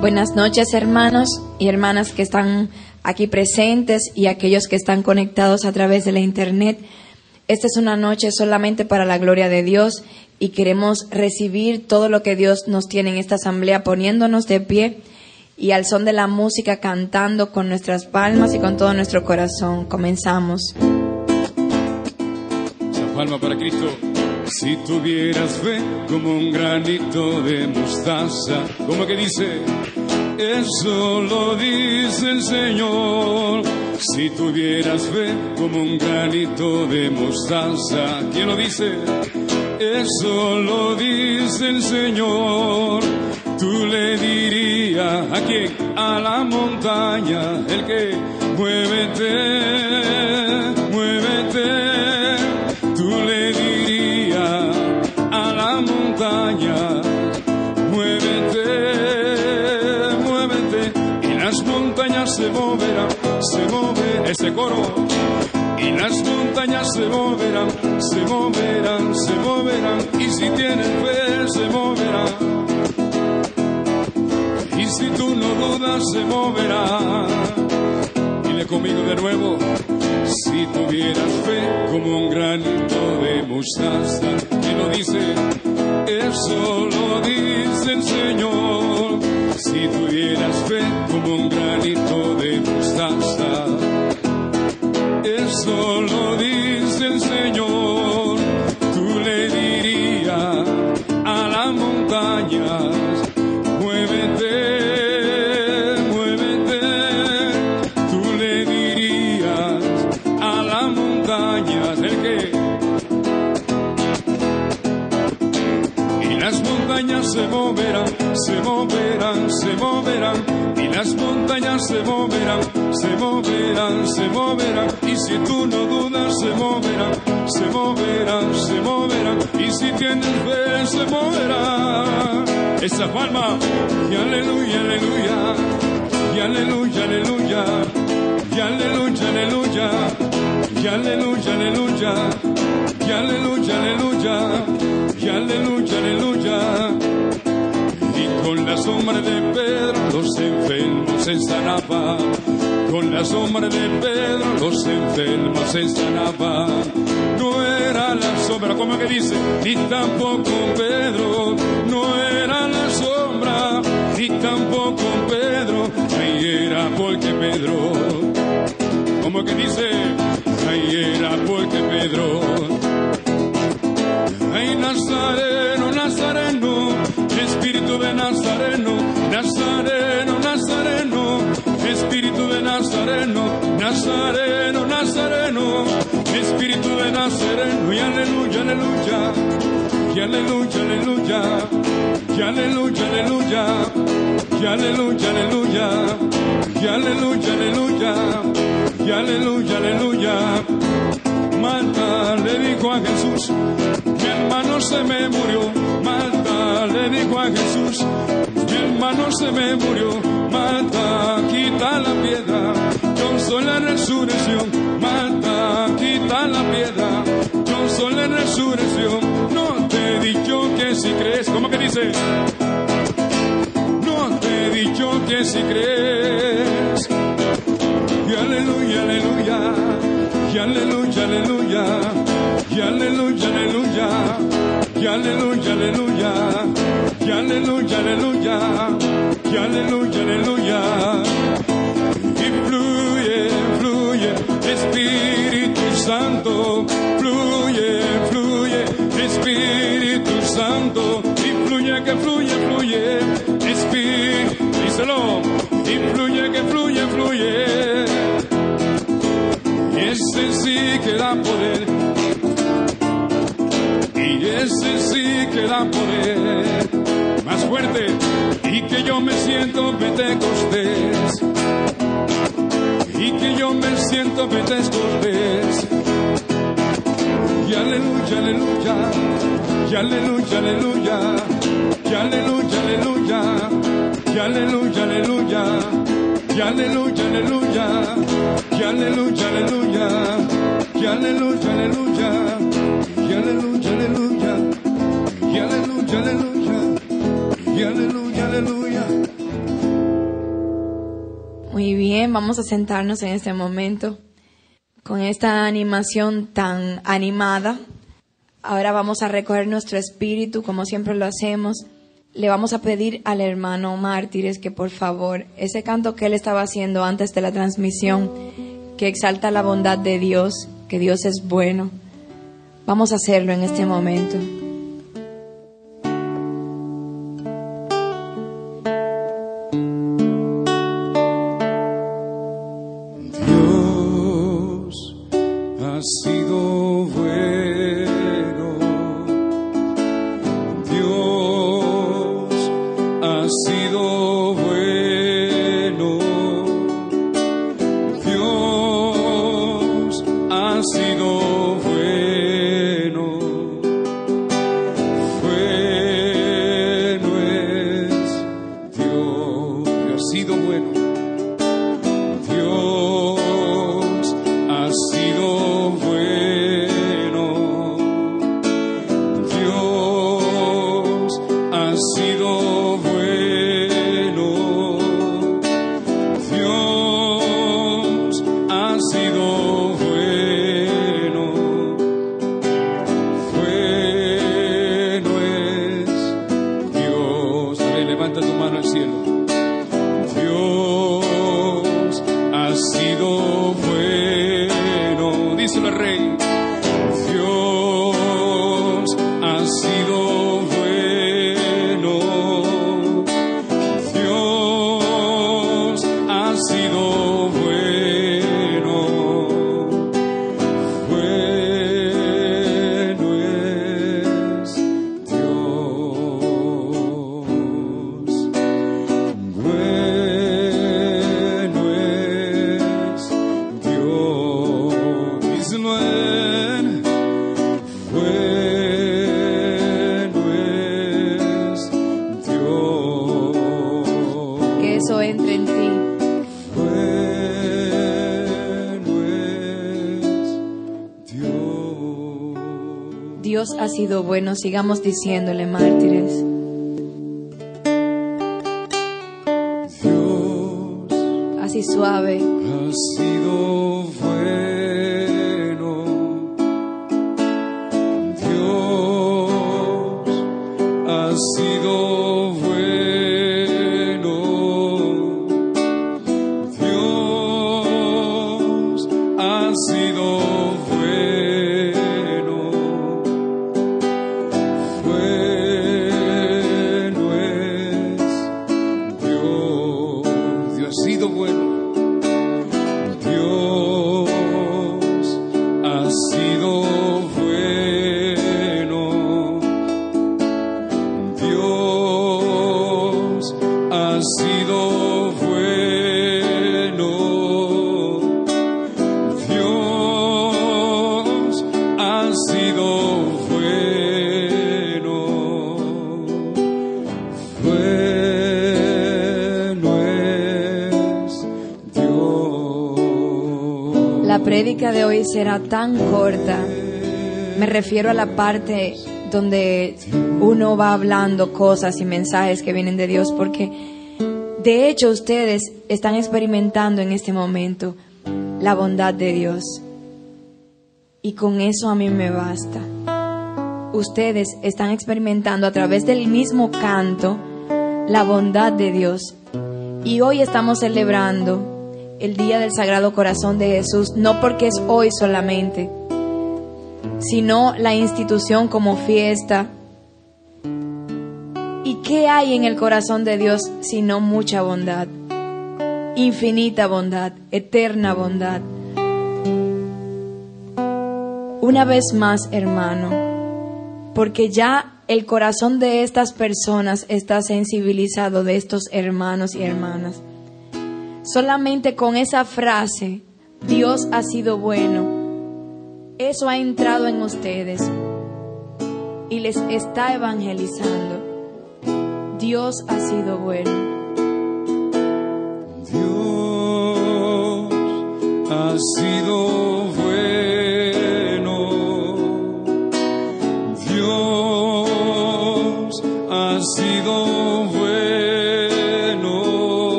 Buenas noches hermanos y hermanas que están aquí presentes y aquellos que están conectados a través de la internet. Esta es una noche solamente para la gloria de Dios y queremos recibir todo lo que Dios nos tiene en esta asamblea poniéndonos de pie y al son de la música cantando con nuestras palmas y con todo nuestro corazón. Comenzamos. Palma para Cristo. Si tuvieras fe como un granito de mostaza, como que dice, eso lo dice el Señor. Si tuvieras fe como un granito de mostaza, ¿quién lo dice? Eso lo dice el Señor. Tú le dirías a quién? A la montaña, el que muévete, muévete. Moverán, se moverán, ese coro. Y las montañas se moverán, se moverán, se moverán. Y si tienen fe, se moverán. Y si tú no dudas, se moverá. Dile conmigo de nuevo. Si tuvieras fe como un granito de mostaza, y lo dice, eso lo dice el Señor. Si tuvieras fe como un granito de mostaza, eso lo dice el Señor. Tú le dirías a las montañas, se moverán, se moverán. Y las montañas se moverán, se moverán, se moverán. Y si tú no dudas, se moverán, se moverán, se moverán. Y si tienes fe, se moverán. Esa palma, y aleluya, aleluya, y aleluya, aleluya, y aleluya, aleluya, y aleluya, aleluya, y aleluya, aleluya, y aleluya, aleluya. Y con la sombra de Pedro los enfermos se sanaban. Con la sombra de Pedro los enfermos se sanaban. No era la sombra, como que dice, ni tampoco Pedro. No era la sombra, ni tampoco Pedro. Ahí era porque Pedro, como que dice, ahí era porque Pedro. Nazareno, Nazareno, Espíritu de Nazareno, Nazareno, Nazareno, Espíritu de Nazareno, Nazareno, Nazareno, Espíritu de Nazareno, y aleluya, aleluya, y aleluya, aleluya, y aleluya, aleluya, y aleluya, aleluya, y aleluya, aleluya, y aleluya, aleluya. Marta le dijo a Jesús, mi hermano se me murió. Marta le dijo a Jesús, mi hermano se me murió. Marta, quita la piedra, yo soy la resurrección. Marta, quita la piedra, yo soy la resurrección. No te he dicho que si crees, ¿cómo que dice? No te he dicho que si crees. Y aleluya, aleluya, y aleluya, aleluya, y aleluya, aleluya, y aleluya, aleluya, y aleluya, aleluya, y aleluya, aleluya. Y fluye, fluye, Espíritu Santo, fluye, fluye, Espíritu Santo, y fluye, que fluye, fluye, Espíritu, díselo, y fluye, que fluye, fluye. Y ese sí que da poder. Y ese sí que da poder. Más fuerte. Y que yo me siento pentecostés. Y que yo me siento pentecostés. Y aleluya, aleluya. Y aleluya, aleluya. Y aleluya, aleluya. Y aleluya, aleluya. Y aleluya, aleluya. Aleluya, aleluya. Aleluya, aleluya. Aleluya, aleluya. Aleluya, aleluya. Aleluya, aleluya. Muy bien, vamos a sentarnos en este momento con esta animación tan animada. Ahora vamos a recoger nuestro espíritu como siempre lo hacemos. Le vamos a pedir al hermano Mártires que por favor, ese canto que él estaba haciendo antes de la transmisión, que exalta la bondad de Dios, que Dios es bueno, vamos a hacerlo en este momento. Sigamos diciéndole mártires. Será tan corta. Me refiero a la parte donde uno va hablando cosas y mensajes que vienen de Dios, porque de hecho ustedes están experimentando en este momento la bondad de Dios. Y con eso a mí me basta. Ustedes están experimentando a través del mismo canto la bondad de Dios. Y hoy estamos celebrando el Día del Sagrado Corazón de Jesús, no porque es hoy solamente, sino la institución como fiesta. ¿Y qué hay en el corazón de Dios sino mucha bondad? Infinita bondad, eterna bondad. Una vez más, hermano, porque ya el corazón de estas personas está sensibilizado de estos hermanos y hermanas Solamente con esa frase, Dios ha sido bueno, eso ha entrado en ustedes y les está evangelizando. Dios ha sido bueno. Dios ha sido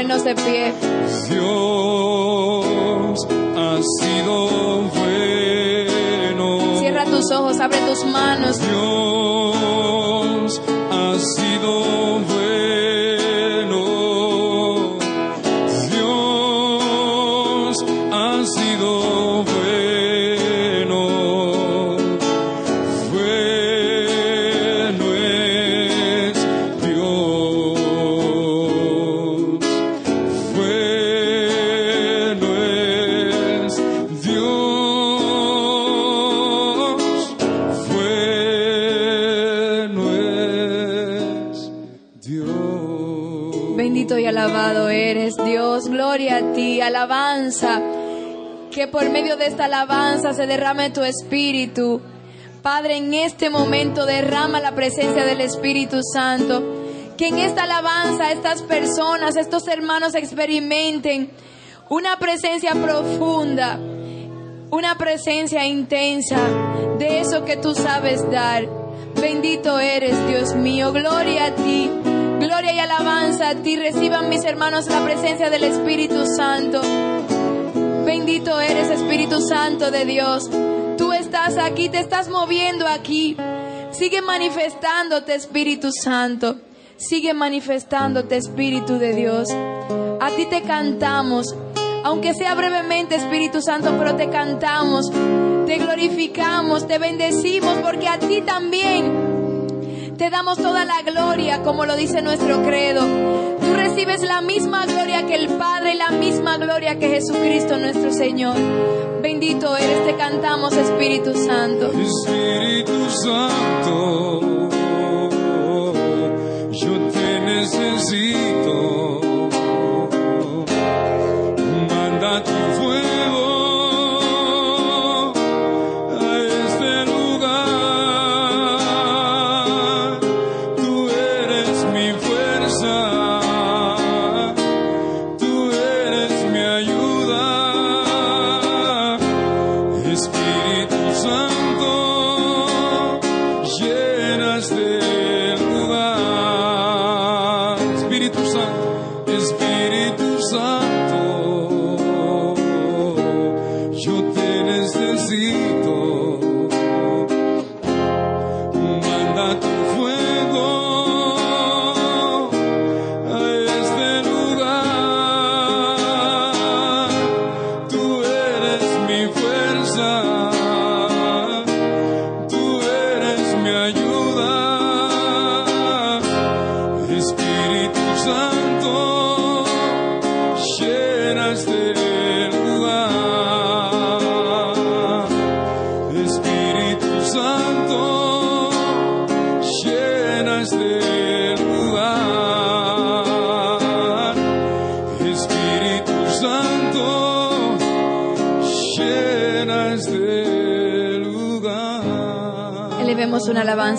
ponernos de pie. Por medio de esta alabanza se derrame tu espíritu. Padre, en este momento derrama la presencia del Espíritu Santo. Que en esta alabanza estas personas, estos hermanos experimenten una presencia profunda, una presencia intensa de eso que tú sabes dar. Bendito eres, Dios mío. Gloria a ti. Gloria y alabanza a ti. Reciban mis hermanos la presencia del Espíritu Santo. Espíritu Santo de Dios. Tú estás aquí, te estás moviendo aquí. Sigue manifestándote, Espíritu Santo. Sigue manifestándote, Espíritu de Dios. A ti te cantamos, aunque sea brevemente, Espíritu Santo, pero te cantamos, te glorificamos, te bendecimos, porque a ti también te damos toda la gloria, como lo dice nuestro credo. Tú recibes la misma gloria que el Padre la misma gloria que Jesucristo nuestro Señor. Bendito eres, te cantamos, Espíritu Santo. Espíritu Santo, yo te necesito.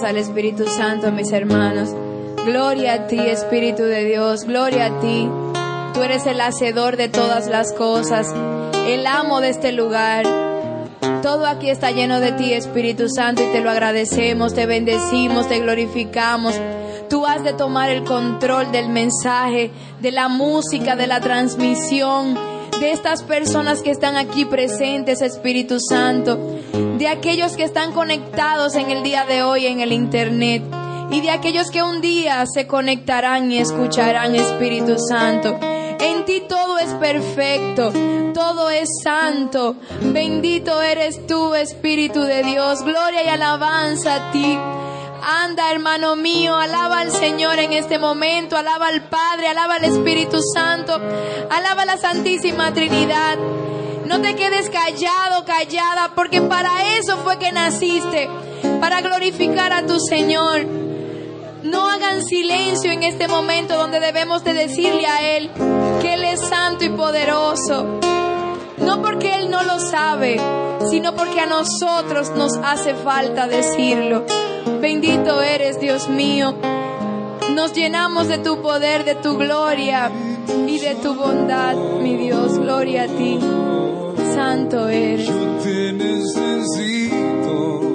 Al Espíritu Santo, mis hermanos. Gloria a ti, Espíritu de Dios, gloria a ti. Tú eres el hacedor de todas las cosas, el amo de este lugar. Todo aquí está lleno de ti, Espíritu Santo, y te lo agradecemos, te bendecimos, te glorificamos. Tú has de tomar el control del mensaje, de la música, de la transmisión, de estas personas que están aquí presentes, Espíritu Santo, de aquellos que están conectados en el día de hoy en el Internet y de aquellos que un día se conectarán y escucharán, Espíritu Santo. En ti todo es perfecto, todo es santo. Bendito eres tú, Espíritu de Dios. Gloria y alabanza a ti. Anda, hermano mío, alaba al Señor en este momento, alaba al Padre, alaba al Espíritu Santo, alaba a la Santísima Trinidad. No te quedes callado, callada, porque para eso fue que naciste, para glorificar a tu Señor. No hagan silencio en este momento donde debemos de decirle a Él que Él es santo y poderoso. No porque Él no lo sabe, sino porque a nosotros nos hace falta decirlo. Bendito eres, Dios mío. Nos llenamos de tu poder, de tu gloria y de tu bondad, mi Dios. Gloria a ti. Yo te necesito.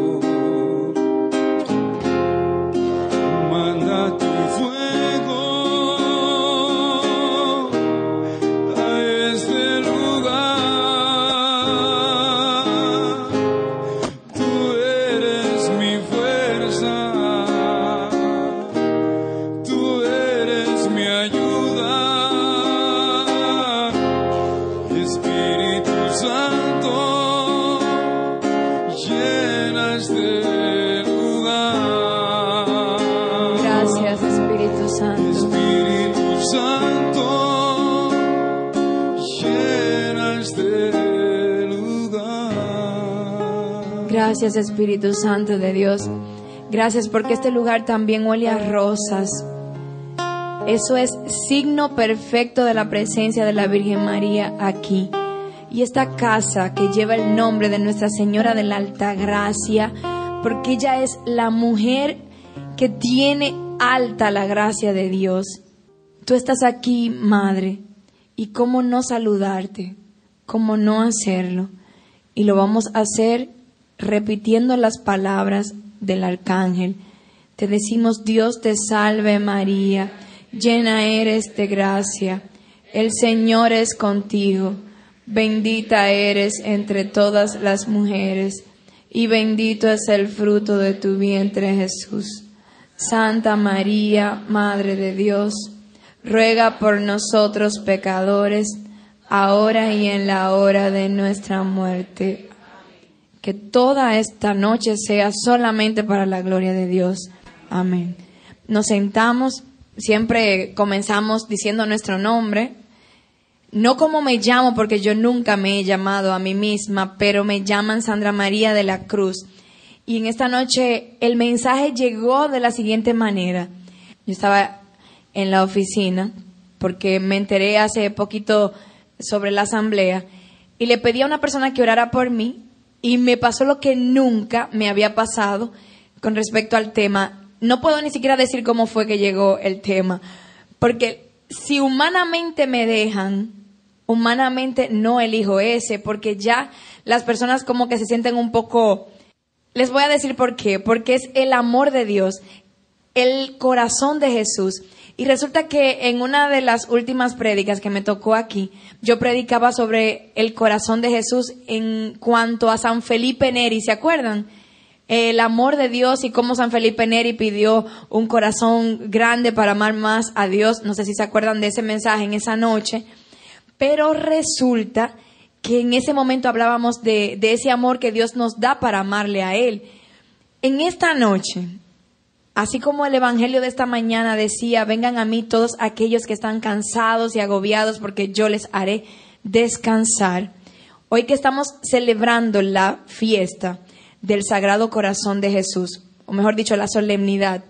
Espíritu Santo de Dios. Gracias porque este lugar también huele a rosas. Eso es signo perfecto de la presencia de la Virgen María aquí. Y esta casa que lleva el nombre de Nuestra Señora de la Alta Gracia, porque ella es la mujer que tiene alta la gracia de Dios. Tú estás aquí, Madre, y cómo no saludarte, cómo no hacerlo. Y lo vamos a hacer repitiendo las palabras del arcángel. Te decimos, Dios te salve María, llena eres de gracia, el Señor es contigo, bendita eres entre todas las mujeres, y bendito es el fruto de tu vientre Jesús. Santa María, Madre de Dios, ruega por nosotros pecadores, ahora y en la hora de nuestra muerte que toda esta noche sea solamente para la gloria de Dios. Amén. Nos sentamos, siempre comenzamos diciendo nuestro nombre, no como me llamo, porque yo nunca me he llamado a mí misma, pero me llaman Sandra María de la Cruz. Y en esta noche el mensaje llegó de la siguiente manera. Yo estaba en la oficina porque me enteré hace poquito sobre la asamblea y le pedí a una persona que orara por mí y me pasó lo que nunca me había pasado con respecto al tema. No puedo ni siquiera decir cómo fue que llegó el tema, porque si humanamente me dejan, humanamente no elijo ese, porque ya las personas como que se sienten un poco... Les voy a decir por qué, porque es el amor de Dios, el corazón de Jesús. Y resulta que en una de las últimas prédicas que me tocó aquí, yo predicaba sobre el corazón de Jesús en cuanto a San Felipe Neri, ¿se acuerdan? El amor de Dios y cómo San Felipe Neri pidió un corazón grande para amar más a Dios. No sé si se acuerdan de ese mensaje en esa noche. Pero resulta que en ese momento hablábamos de, de ese amor que Dios nos da para amarle a Él. En esta noche, Así como el Evangelio de esta mañana decía, vengan a mí todos aquellos que están cansados y agobiados porque yo les haré descansar. Hoy que estamos celebrando la fiesta del Sagrado Corazón de Jesús, o mejor dicho, la solemnidad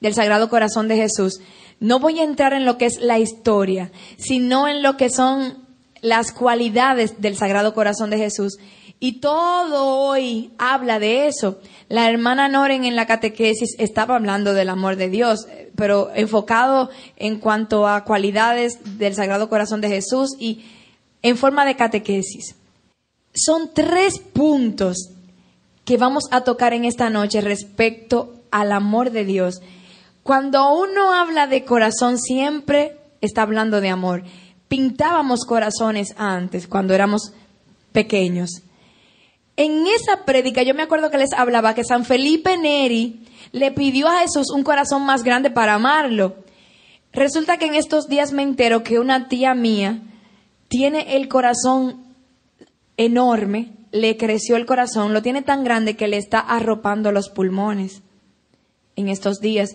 del Sagrado Corazón de Jesús, no voy a entrar en lo que es la historia, sino en lo que son las cualidades del Sagrado Corazón de Jesús y todo hoy habla de eso. La hermana Noren en la catequesis estaba hablando del amor de Dios, pero enfocado en cuanto a cualidades del Sagrado Corazón de Jesús y en forma de catequesis. Son tres puntos que vamos a tocar en esta noche respecto al amor de Dios. Cuando uno habla de corazón siempre está hablando de amor. Pintábamos corazones antes, cuando éramos pequeños. En esa prédica yo me acuerdo que les hablaba que San Felipe Neri le pidió a Jesús un corazón más grande para amarlo. Resulta que en estos días me entero que una tía mía tiene el corazón enorme, le creció el corazón, lo tiene tan grande que le está arropando los pulmones en estos días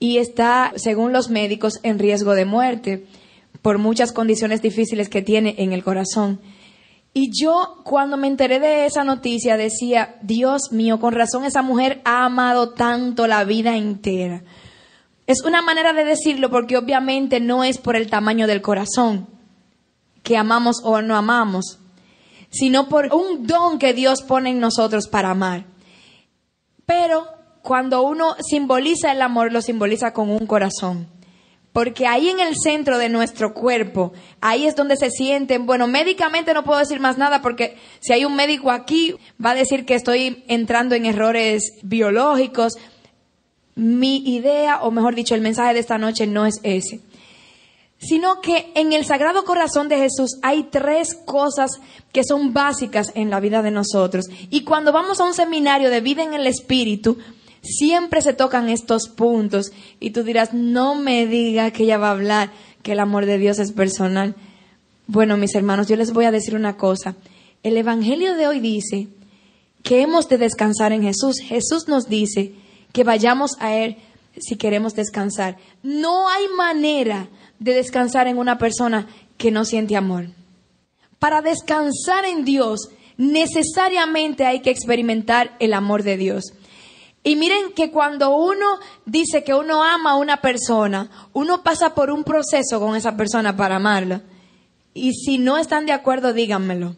y está, según los médicos, en riesgo de muerte por muchas condiciones difíciles que tiene en el corazón. Y yo cuando me enteré de esa noticia decía, Dios mío, con razón esa mujer ha amado tanto la vida entera. Es una manera de decirlo porque obviamente no es por el tamaño del corazón que amamos o no amamos, sino por un don que Dios pone en nosotros para amar. Pero cuando uno simboliza el amor, lo simboliza con un corazón. Porque ahí en el centro de nuestro cuerpo, ahí es donde se sienten, bueno, médicamente no puedo decir más nada porque si hay un médico aquí va a decir que estoy entrando en errores biológicos. Mi idea, o mejor dicho, el mensaje de esta noche no es ese, sino que en el Sagrado Corazón de Jesús hay tres cosas que son básicas en la vida de nosotros. Y cuando vamos a un seminario de vida en el Espíritu, Siempre se tocan estos puntos y tú dirás, no me diga que ella va a hablar que el amor de Dios es personal. Bueno, mis hermanos, yo les voy a decir una cosa. El Evangelio de hoy dice que hemos de descansar en Jesús. Jesús nos dice que vayamos a Él si queremos descansar. No hay manera de descansar en una persona que no siente amor. Para descansar en Dios, necesariamente hay que experimentar el amor de Dios. Y miren que cuando uno dice que uno ama a una persona, uno pasa por un proceso con esa persona para amarla. Y si no están de acuerdo, díganmelo.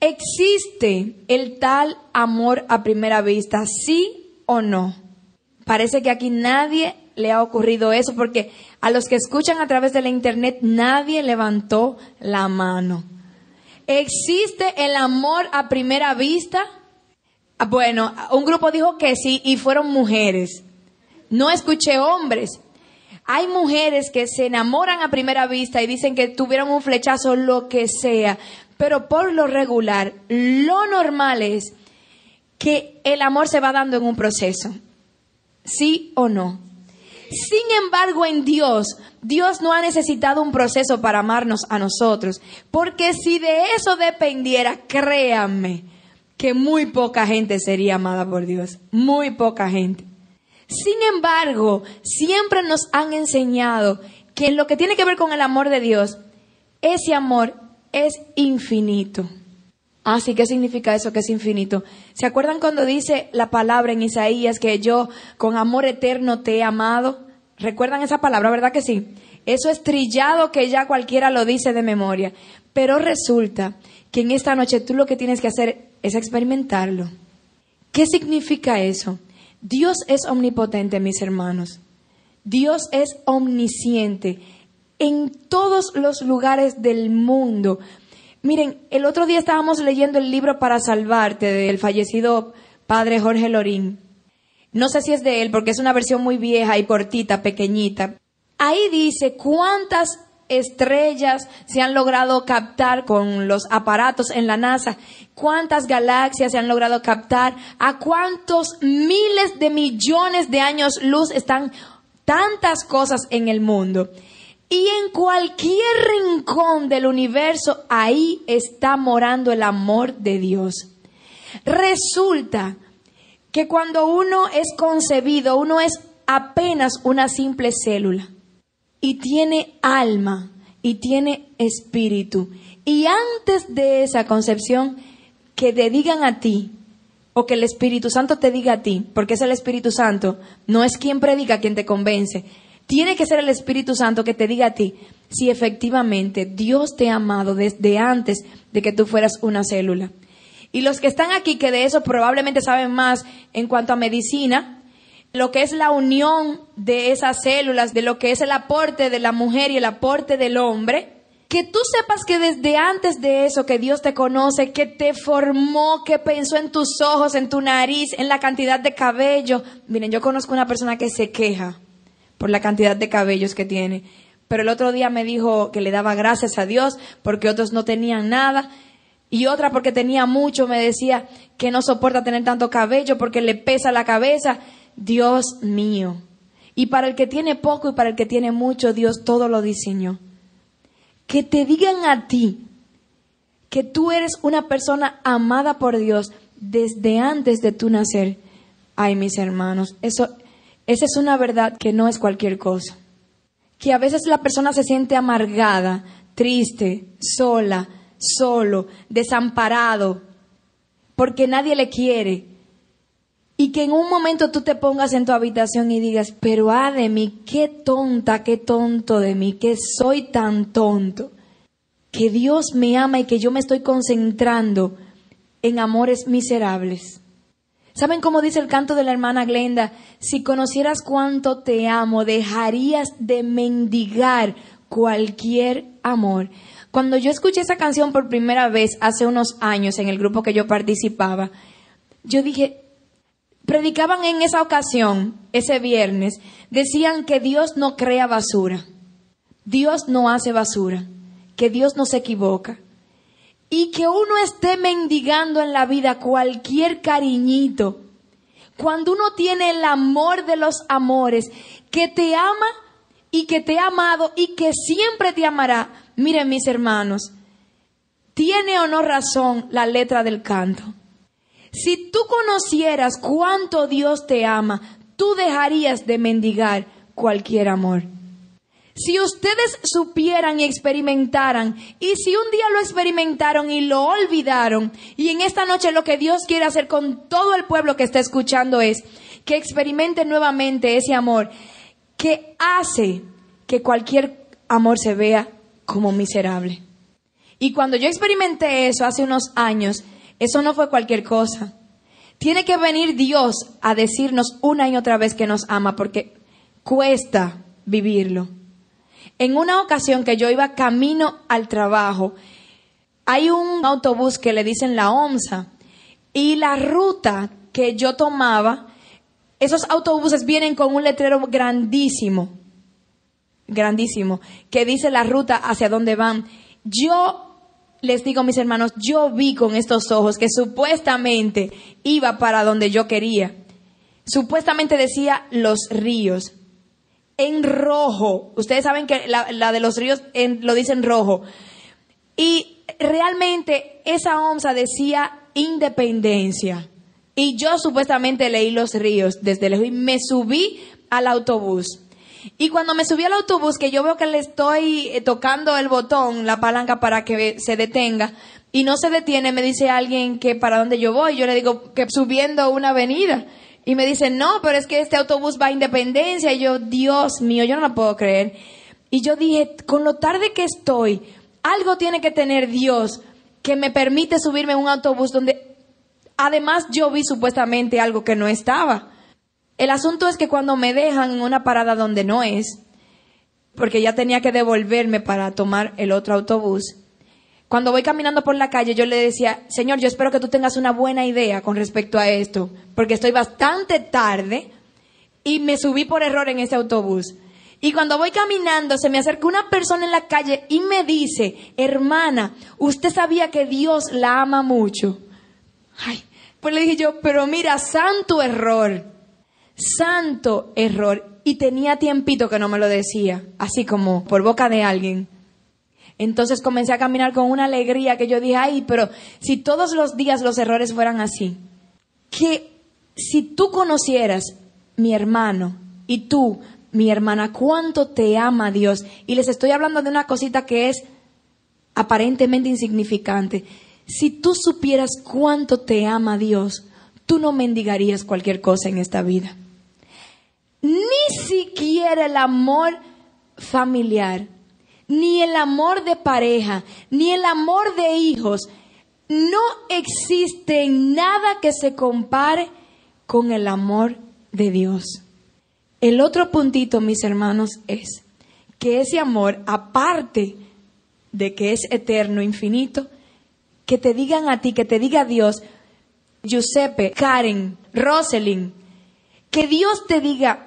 ¿Existe el tal amor a primera vista, sí o no? Parece que aquí nadie le ha ocurrido eso porque a los que escuchan a través de la internet nadie levantó la mano. ¿Existe el amor a primera vista? Ah, bueno, un grupo dijo que sí y fueron mujeres. No escuché hombres. Hay mujeres que se enamoran a primera vista y dicen que tuvieron un flechazo, lo que sea. Pero por lo regular, lo normal es que el amor se va dando en un proceso. ¿Sí o no? Sin embargo, en Dios, Dios no ha necesitado un proceso para amarnos a nosotros. Porque si de eso dependiera, créanme, que muy poca gente sería amada por Dios. Muy poca gente. Sin embargo, siempre nos han enseñado que lo que tiene que ver con el amor de Dios, ese amor es infinito. Ah, sí, ¿qué significa eso que es infinito? ¿Se acuerdan cuando dice la palabra en Isaías que yo con amor eterno te he amado? ¿Recuerdan esa palabra, verdad que sí? Eso es trillado que ya cualquiera lo dice de memoria. Pero resulta que en esta noche tú lo que tienes que hacer es experimentarlo. ¿Qué significa eso? Dios es omnipotente, mis hermanos. Dios es omnisciente en todos los lugares del mundo. Miren, el otro día estábamos leyendo el libro Para Salvarte del fallecido padre Jorge Lorín. No sé si es de él porque es una versión muy vieja y cortita, pequeñita. Ahí dice cuántas estrellas se han logrado captar con los aparatos en la NASA, cuántas galaxias se han logrado captar, a cuántos miles de millones de años luz están tantas cosas en el mundo. Y en cualquier rincón del universo, ahí está morando el amor de Dios. Resulta que cuando uno es concebido, uno es apenas una simple célula y tiene alma y tiene espíritu. Y antes de esa concepción, que te digan a ti, o que el Espíritu Santo te diga a ti, porque es el Espíritu Santo, no es quien predica quien te convence. Tiene que ser el Espíritu Santo que te diga a ti si efectivamente Dios te ha amado desde antes de que tú fueras una célula. Y los que están aquí, que de eso probablemente saben más en cuanto a medicina, lo que es la unión de esas células, de lo que es el aporte de la mujer y el aporte del hombre, que tú sepas que desde antes de eso, que Dios te conoce, que te formó, que pensó en tus ojos, en tu nariz, en la cantidad de cabello. Miren, yo conozco una persona que se queja por la cantidad de cabellos que tiene, pero el otro día me dijo que le daba gracias a Dios porque otros no tenían nada. Y otra porque tenía mucho, me decía que no soporta tener tanto cabello porque le pesa la cabeza. Dios mío. Y para el que tiene poco y para el que tiene mucho, Dios todo lo diseñó. Que te digan a ti que tú eres una persona amada por Dios desde antes de tu nacer. Ay, mis hermanos, eso, esa es una verdad que no es cualquier cosa. Que a veces la persona se siente amargada, triste, sola, solo, desamparado, porque nadie le quiere, y que en un momento tú te pongas en tu habitación y digas, pero ah de mí, qué tonta, qué tonto de mí, que soy tan tonto. Que Dios me ama y que yo me estoy concentrando en amores miserables. ¿Saben cómo dice el canto de la hermana Glenda? Si conocieras cuánto te amo, dejarías de mendigar cualquier amor. Cuando yo escuché esa canción por primera vez hace unos años en el grupo que yo participaba, yo dije, predicaban en esa ocasión, ese viernes, decían que Dios no crea basura, Dios no hace basura, que Dios no se equivoca. Y que uno esté mendigando en la vida cualquier cariñito, cuando uno tiene el amor de los amores, que te ama y que te ha amado y que siempre te amará. Miren mis hermanos, ¿tiene o no razón la letra del canto? Si tú conocieras cuánto Dios te ama, tú dejarías de mendigar cualquier amor. Si ustedes supieran y experimentaran, y si un día lo experimentaron y lo olvidaron, y en esta noche lo que Dios quiere hacer con todo el pueblo que está escuchando es que experimenten nuevamente ese amor que hace que cualquier amor se vea como miserable. Y cuando yo experimenté eso hace unos años, eso no fue cualquier cosa. Tiene que venir Dios a decirnos una y otra vez que nos ama porque cuesta vivirlo. En una ocasión que yo iba camino al trabajo, hay un autobús que le dicen la OMSA y la ruta que yo tomaba, esos autobuses vienen con un letrero grandísimo, grandísimo, que dice la ruta hacia dónde van. Yo les digo, mis hermanos, yo vi con estos ojos que supuestamente iba para donde yo quería. Supuestamente decía los ríos en rojo. Ustedes saben que la, de los ríos lo dice en rojo. Y realmente esa OMSA decía independencia. Y yo supuestamente leí los ríos desde lejos y me subí al autobús. Y cuando me subí al autobús, que yo veo que le estoy eh, tocando el botón, la palanca para que se detenga, y no se detiene, me dice alguien que para dónde yo voy. Yo le digo que subiendo una avenida. Y me dicen, no, pero es que este autobús va a Independencia. Y yo, Dios mío, yo no lo puedo creer. Y yo dije, con lo tarde que estoy, algo tiene que tener Dios que me permite subirme a un autobús donde además yo vi supuestamente algo que no estaba. El asunto es que cuando me dejan en una parada donde no es, porque ya tenía que devolverme para tomar el otro autobús, cuando voy caminando por la calle, yo le decía, Señor, yo espero que tú tengas una buena idea con respecto a esto, porque estoy bastante tarde y me subí por error en ese autobús. Y cuando voy caminando, se me acerca una persona en la calle y me dice, hermana, usted sabía que Dios la ama mucho. Ay, pues le dije yo, pero mira, santo error, santo error. Y tenía tiempito que no me lo decía, así como por boca de alguien. Entonces comencé a caminar con una alegría que yo dije, ay, pero si todos los días los errores fueran así, que si tú conocieras, mi hermano, y tú, mi hermana, cuánto te ama Dios, y les estoy hablando de una cosita que es aparentemente insignificante, si tú supieras cuánto te ama Dios, tú no mendigarías cualquier cosa en esta vida. Ni siquiera el amor familiar ni el amor de pareja, ni el amor de hijos. No existe nada que se compare con el amor de Dios. El otro puntito, mis hermanos, es que ese amor, aparte de que es eterno, infinito, que te digan a ti, que te diga Dios, Giuseppe, Karen, Roselyn, que Dios te diga,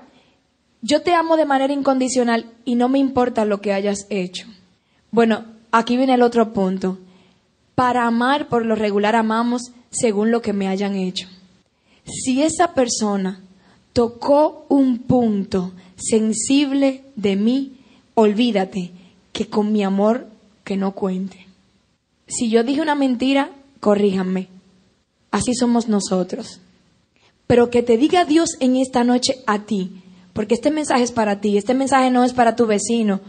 yo te amo de manera incondicional y no me importa lo que hayas hecho. Bueno, aquí viene el otro punto. Para amar, por lo regular amamos según lo que me hayan hecho. Si esa persona tocó un punto sensible de mí, olvídate que con mi amor que no cuente. Si yo dije una mentira, corríjanme. Así somos nosotros. Pero que te diga Dios en esta noche a ti, porque este mensaje es para ti, este mensaje no es para tu vecino.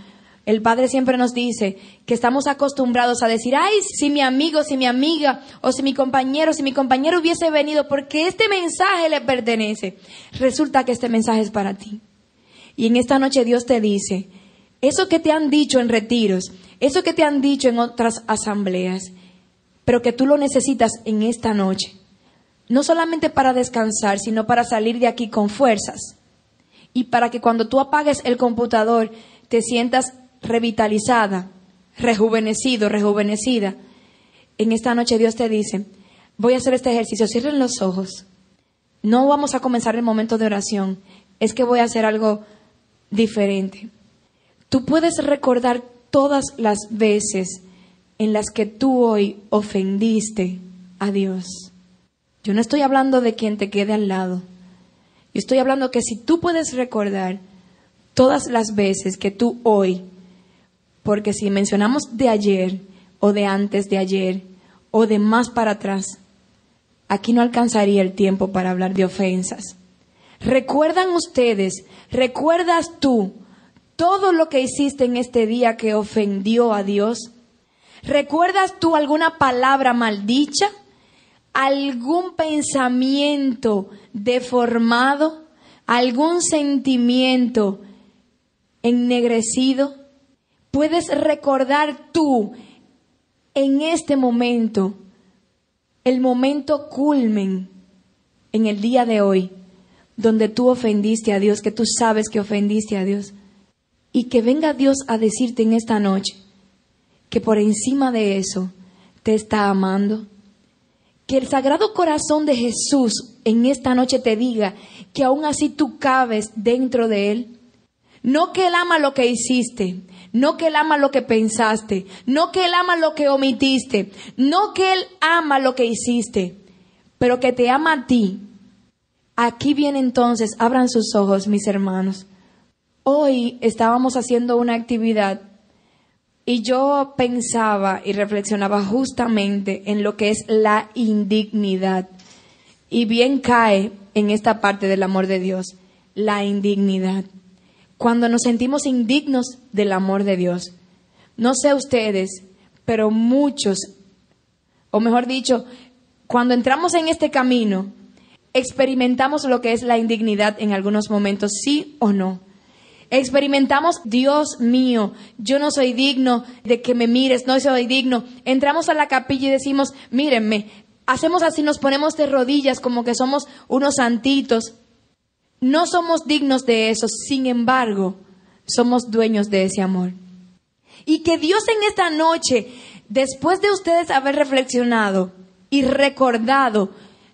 El Padre siempre nos dice que estamos acostumbrados a decir, ay, si mi amigo, si mi amiga, o si mi compañero, si mi compañero hubiese venido, porque este mensaje le pertenece. Resulta que este mensaje es para ti. Y en esta noche Dios te dice, eso que te han dicho en retiros, eso que te han dicho en otras asambleas, pero que tú lo necesitas en esta noche, no solamente para descansar, sino para salir de aquí con fuerzas y para que cuando tú apagues el computador te sientas revitalizada, rejuvenecido, rejuvenecida. En esta noche Dios te dice, voy a hacer este ejercicio, cierren los ojos. No vamos a comenzar el momento de oración, es que voy a hacer algo diferente. Tú puedes recordar todas las veces en las que tú hoy ofendiste a Dios. Yo no estoy hablando de quien te quede al lado. Yo estoy hablando que si tú puedes recordar todas las veces que tú hoy, porque si mencionamos de ayer o de antes de ayer o de más para atrás, aquí no alcanzaría el tiempo para hablar de ofensas. ¿Recuerdan ustedes, recuerdas tú todo lo que hiciste en este día que ofendió a Dios? ¿Recuerdas tú alguna palabra maldicha? ¿Algún pensamiento deformado? ¿Algún sentimiento ennegrecido? ¿Puedes recordar tú en este momento, el momento culmen en el día de hoy, donde tú ofendiste a Dios, que tú sabes que ofendiste a Dios? Y que venga Dios a decirte en esta noche, que por encima de eso te está amando. Que el Sagrado Corazón de Jesús en esta noche te diga que aún así tú cabes dentro de Él. No que Él ama lo que hiciste, no que Él ama lo que pensaste, no que Él ama lo que omitiste, no que Él ama lo que hiciste, pero que te ama a ti. Aquí viene entonces, abran sus ojos, mis hermanos. Hoy estábamos haciendo una actividad y yo pensaba y reflexionaba justamente en lo que es la indignidad. Y bien cae en esta parte del amor de Dios, la indignidad. Cuando nos sentimos indignos del amor de Dios. No sé ustedes, pero muchos, o mejor dicho, cuando entramos en este camino, experimentamos lo que es la indignidad en algunos momentos, sí o no. Experimentamos, Dios mío, yo no soy digno de que me mires, no soy digno. Entramos a la capilla y decimos, mírenme, hacemos así, nos ponemos de rodillas como que somos unos santitos. No somos dignos de eso, sin embargo, somos dueños de ese amor. Y que Dios en esta noche, después de ustedes haber reflexionado y recordado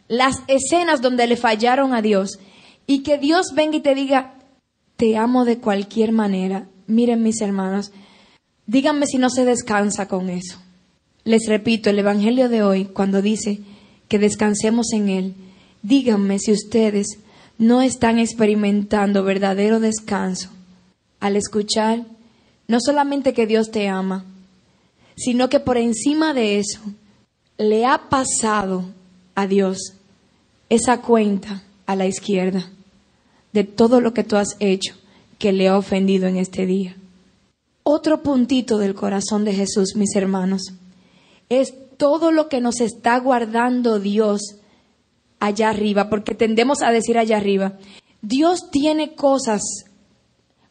las escenas donde le fallaron a Dios, y que Dios venga y te diga, te amo de cualquier manera. Miren mis hermanos, díganme si no se descansa con eso. Les repito, el Evangelio de hoy, cuando dice que descansemos en Él, díganme si ustedes no están experimentando verdadero descanso al escuchar no solamente que Dios te ama, sino que por encima de eso le ha pasado a Dios esa cuenta a la izquierda de todo lo que tú has hecho que le ha ofendido en este día. Otro puntito del corazón de Jesús, mis hermanos, es todo lo que nos está guardando Dios allá arriba, porque tendemos a decir allá arriba, Dios tiene cosas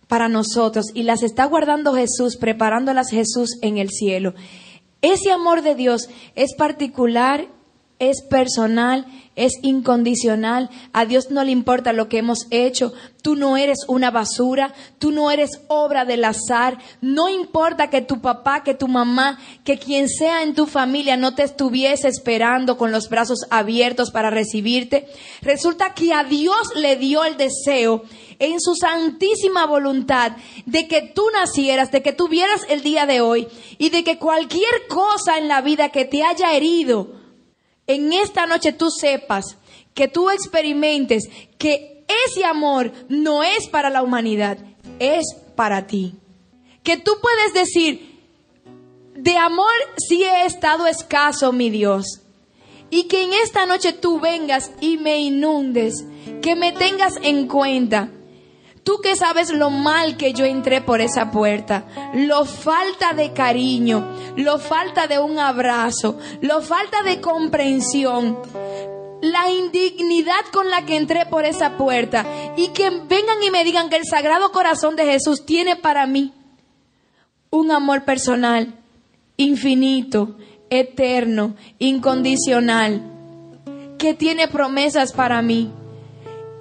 para nosotros y las está guardando Jesús, preparándolas Jesús en el cielo. Ese amor de Dios es particular es personal, es incondicional. A Dios no le importa lo que hemos hecho. Tú no eres una basura, tú no eres obra del azar. No importa que tu papá, que tu mamá, que quien sea en tu familia no te estuviese esperando con los brazos abiertos para recibirte. Resulta que a Dios le dio el deseo en su santísima voluntad de que tú nacieras, de que tuvieras el día de hoy y de que cualquier cosa en la vida que te haya herido, en esta noche tú sepas, que tú experimentes que ese amor no es para la humanidad, es para ti. Que tú puedes decir, de amor sí he estado escaso, mi Dios. Y que en esta noche tú vengas y me inundes, que me tengas en cuenta Tú que sabes lo mal que yo entré por esa puerta, lo falta de cariño, lo falta de un abrazo, lo falta de comprensión, la indignidad con la que entré por esa puerta y que vengan y me digan que el Sagrado Corazón de Jesús tiene para mí un amor personal, infinito, eterno, incondicional, que tiene promesas para mí.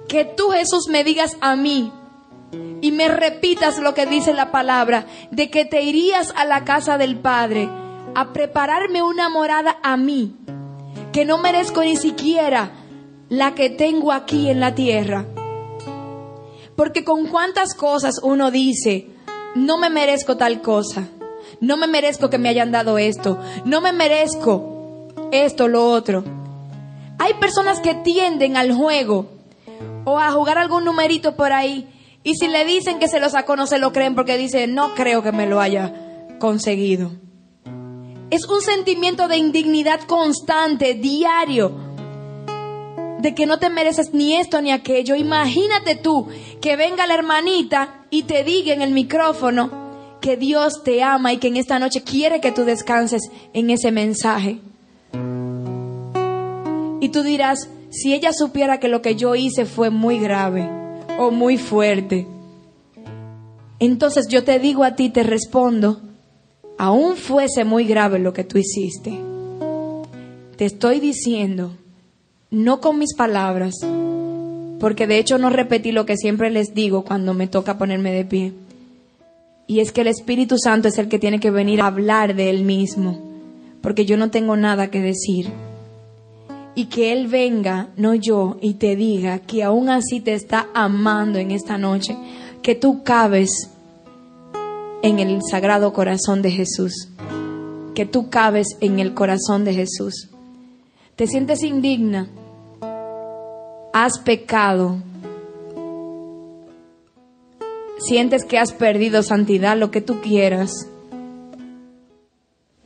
Que tú Jesús me digas a mí, y me repitas lo que dice la palabra, de que te irías a la casa del Padre a prepararme una morada a mí, que no merezco ni siquiera la que tengo aquí en la tierra. Porque con cuántas cosas uno dice, no me merezco tal cosa, no me merezco que me hayan dado esto, no me merezco esto, lo otro. Hay personas que tienden al juego o a jugar algún numerito por ahí Y si le dicen que se lo sacó, no se lo creen porque dice, no creo que me lo haya conseguido. Es un sentimiento de indignidad constante, diario, de que no te mereces ni esto ni aquello. Imagínate tú que venga la hermanita y te diga en el micrófono que Dios te ama y que en esta noche quiere que tú descanses en ese mensaje. Y tú dirás, si ella supiera que lo que yo hice fue muy grave o muy fuerte, entonces yo te digo a ti, te respondo, aún fuese muy grave lo que tú hiciste, te estoy diciendo, no con mis palabras, porque de hecho no repetí lo que siempre les digo cuando me toca ponerme de pie, y es que el Espíritu Santo es el que tiene que venir a hablar de él mismo, porque yo no tengo nada que decir. Y que Él venga, no yo, y te diga que aún así te está amando en esta noche, que tú cabes en el sagrado corazón de Jesús, que tú cabes en el corazón de Jesús. Te sientes indigna, has pecado, sientes que has perdido santidad, lo que tú quieras.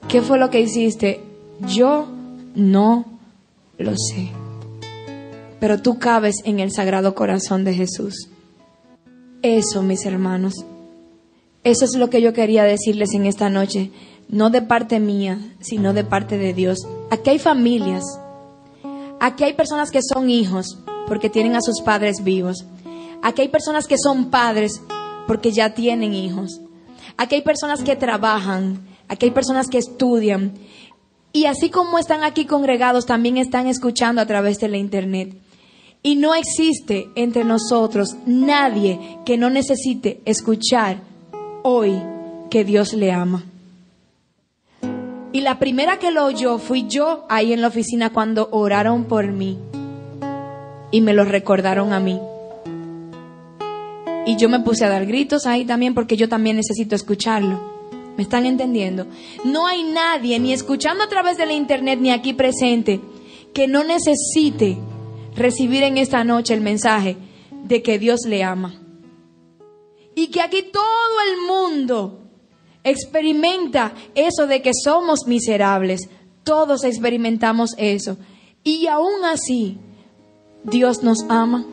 ¿Qué fue lo que hiciste? Yo no lo sé. Pero tú cabes en el sagrado corazón de Jesús. Eso, mis hermanos, eso es lo que yo quería decirles en esta noche, no de parte mía, sino de parte de Dios. Aquí hay familias, aquí hay personas que son hijos porque tienen a sus padres vivos. Aquí hay personas que son padres porque ya tienen hijos. Aquí hay personas que trabajan, aquí hay personas que estudian. Y así como están aquí congregados, también están escuchando a través de la internet. Y no existe entre nosotros nadie que no necesite escuchar hoy que Dios le ama. Y la primera que lo oyó fui yo ahí en la oficina cuando oraron por mí y me lo recordaron a mí. Y yo me puse a dar gritos ahí también porque yo también necesito escucharlo. ¿Me están entendiendo? No hay nadie, ni escuchando a través de la internet, ni aquí presente, que no necesite recibir en esta noche el mensaje de que Dios le ama. Y que aquí todo el mundo experimenta eso de que somos miserables. Todos experimentamos eso. Y aún así, Dios nos ama.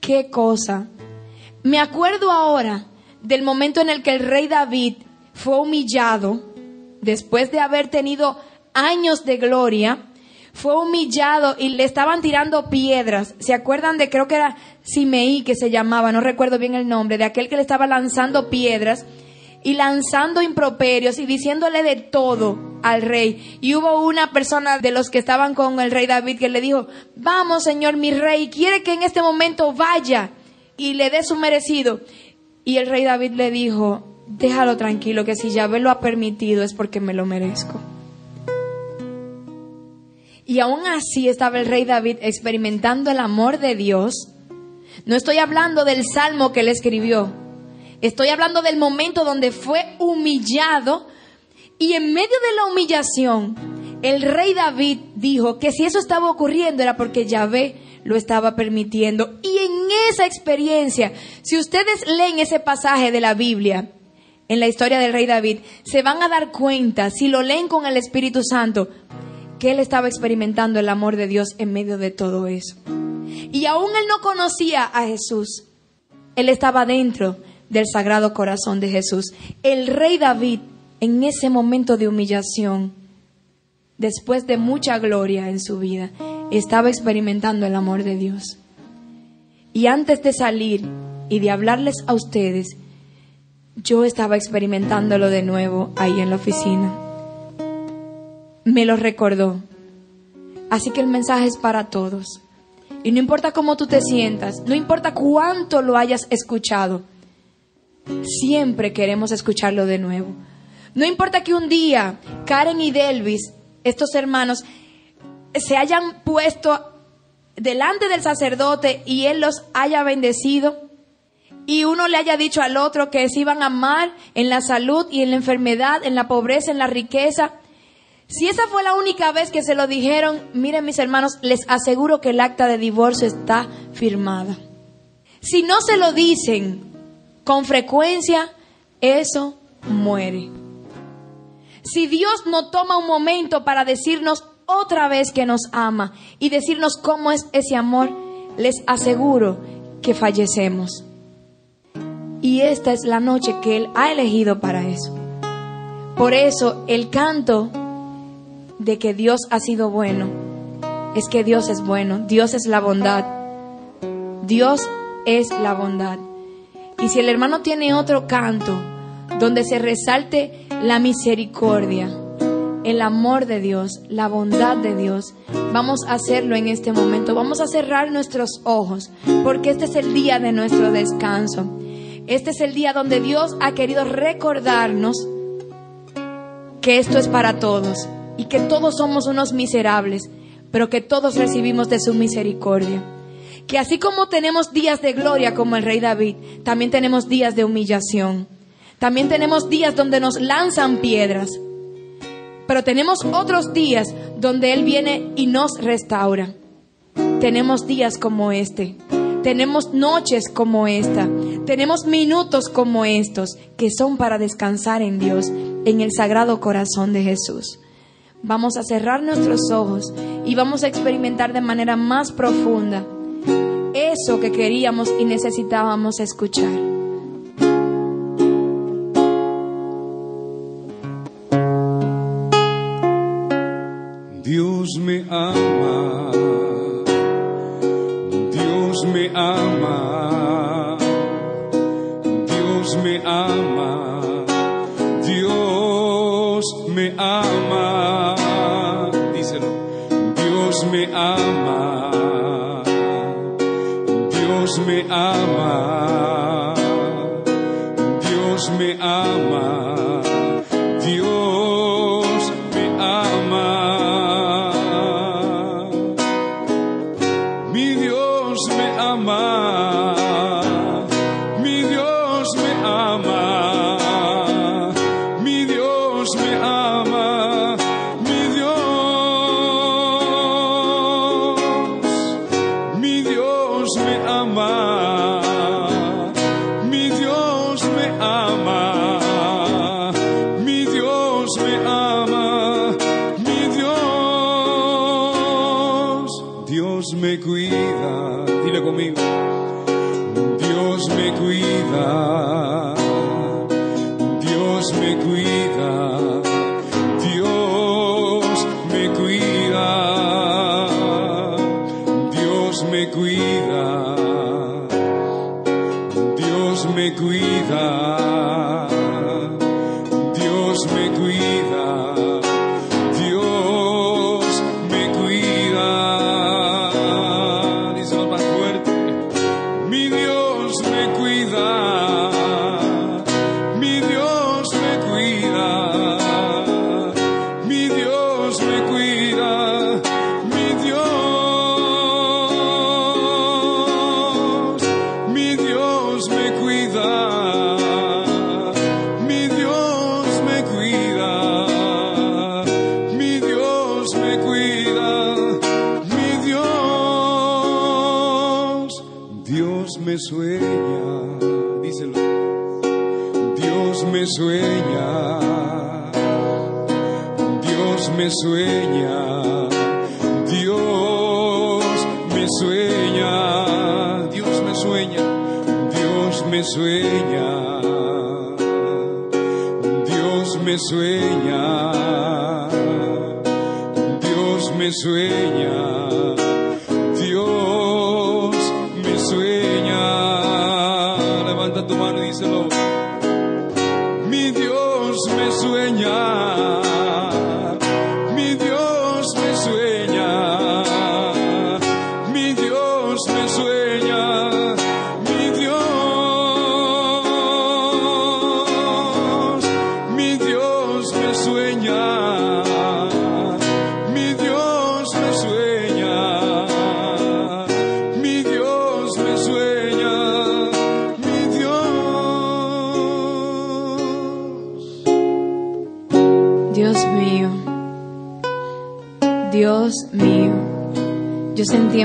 ¿Qué cosa? Me acuerdo ahora del momento en el que el rey David fue humillado, después de haber tenido años de gloria, fue humillado y le estaban tirando piedras. ¿Se acuerdan de, creo que era Simeí que se llamaba, no recuerdo bien el nombre, de aquel que le estaba lanzando piedras y lanzando improperios y diciéndole de todo al rey. Y hubo una persona de los que estaban con el rey David que le dijo, vamos señor mi rey, quiere que en este momento vaya y le dé su merecido. Y el rey David le dijo, déjalo tranquilo, que si Yahvé lo ha permitido es porque me lo merezco. Y aún así estaba el rey David experimentando el amor de Dios. No estoy hablando del salmo que él escribió. Estoy hablando del momento donde fue humillado y en medio de la humillación, el rey David dijo que si eso estaba ocurriendo era porque Yahvé lo estaba permitiendo. Y en esa experiencia, si ustedes leen ese pasaje de la Biblia, en la historia del rey David, se van a dar cuenta, si lo leen con el Espíritu Santo, que él estaba experimentando el amor de Dios en medio de todo eso. Y aún él no conocía a Jesús, él estaba dentro del sagrado corazón de Jesús. El rey David, en ese momento de humillación, después de mucha gloria en su vida, estaba experimentando el amor de Dios. Y antes de salir y de hablarles a ustedes, yo estaba experimentándolo de nuevo ahí en la oficina. Me lo recordó. Así que el mensaje es para todos. Y no importa cómo tú te sientas, no importa cuánto lo hayas escuchado, siempre queremos escucharlo de nuevo. No importa que un día Karen y Delvis, estos hermanos, se hayan puesto delante del sacerdote y él los haya bendecido y uno le haya dicho al otro que se iban a amar en la salud y en la enfermedad, en la pobreza, en la riqueza. Si esa fue la única vez que se lo dijeron, miren mis hermanos, les aseguro que el acta de divorcio está firmada. Si no se lo dicen con frecuencia, eso muere. Si Dios no toma un momento para decirnos otra vez que nos ama y decirnos cómo es ese amor, les aseguro que fallecemos. Y esta es la noche que Él ha elegido para eso. Por eso el canto de que Dios ha sido bueno es que Dios es bueno, Dios es la bondad, Dios es la bondad. Y si el hermano tiene otro canto donde se resalte la misericordia, el amor de Dios, la bondad de Dios, vamos a hacerlo en este momento. Vamos a cerrar nuestros ojos porque este es el día de nuestro descanso. Este es el día donde Dios ha querido recordarnos que esto es para todos y que todos somos unos miserables, pero que todos recibimos de su misericordia. Que así como tenemos días de gloria como el rey David, también tenemos días de humillación. También tenemos días donde nos lanzan piedras. Pero tenemos otros días donde Él viene y nos restaura. Tenemos días como este. Tenemos noches como esta. Tenemos minutos como estos que son para descansar en Dios en el sagrado corazón de Jesús. Vamos a cerrar nuestros ojos y vamos a experimentar de manera más profunda eso que queríamos y necesitábamos escuchar. Sentí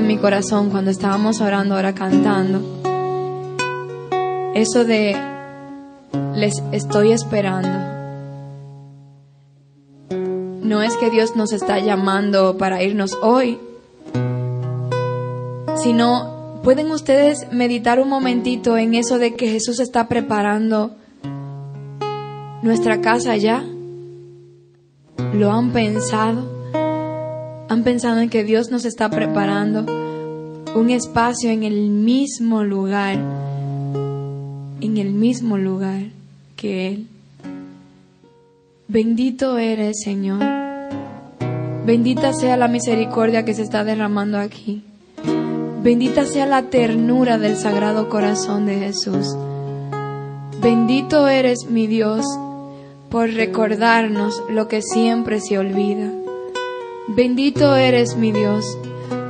mi corazón cuando estábamos orando ahora cantando, Eso de les estoy esperando. No es que Dios nos está llamando para irnos hoy, sino pueden ustedes meditar un momentito en eso de que Jesús está preparando nuestra casa ya. ¿Lo han pensado? ¿Han pensado en que Dios nos está preparando un espacio en el mismo lugar? En el mismo lugar que Él. Bendito eres, Señor. Bendita sea la misericordia que se está derramando aquí. Bendita sea la ternura del sagrado corazón de Jesús. Bendito eres mi Dios por recordarnos lo que siempre se olvida. Bendito eres mi Dios,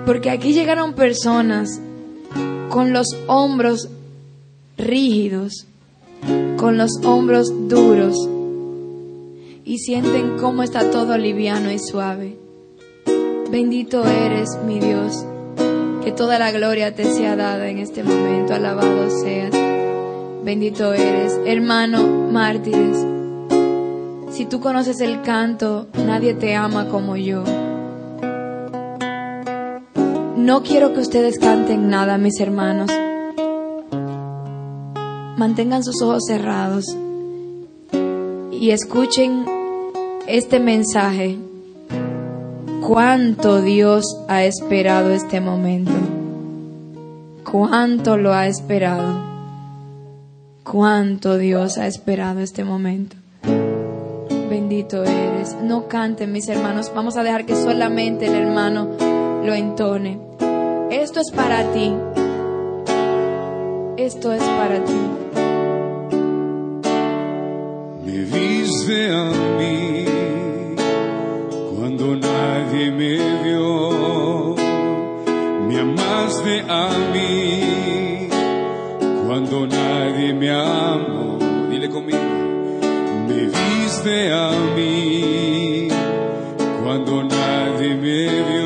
porque aquí llegaron personas con los hombros rígidos, con los hombros duros, y sienten cómo está todo liviano y suave. Bendito eres mi Dios, que toda la gloria te sea dada en este momento, alabado seas. Bendito eres, hermano mártires. Si tú conoces el canto, nadie te ama como yo. No quiero que ustedes canten nada, mis hermanos. Mantengan sus ojos cerrados y escuchen este mensaje. Cuánto Dios ha esperado este momento. Cuánto lo ha esperado. Cuánto Dios ha esperado este momento. Bendito eres. No canten, mis hermanos. Vamos a dejar que solamente el hermano lo entone. Esto es para ti. Esto es para ti. Me viste a mí cuando nadie me vio. Me amaste a mí cuando nadie me amó. Dile conmigo. Me viste a mí cuando nadie me vio.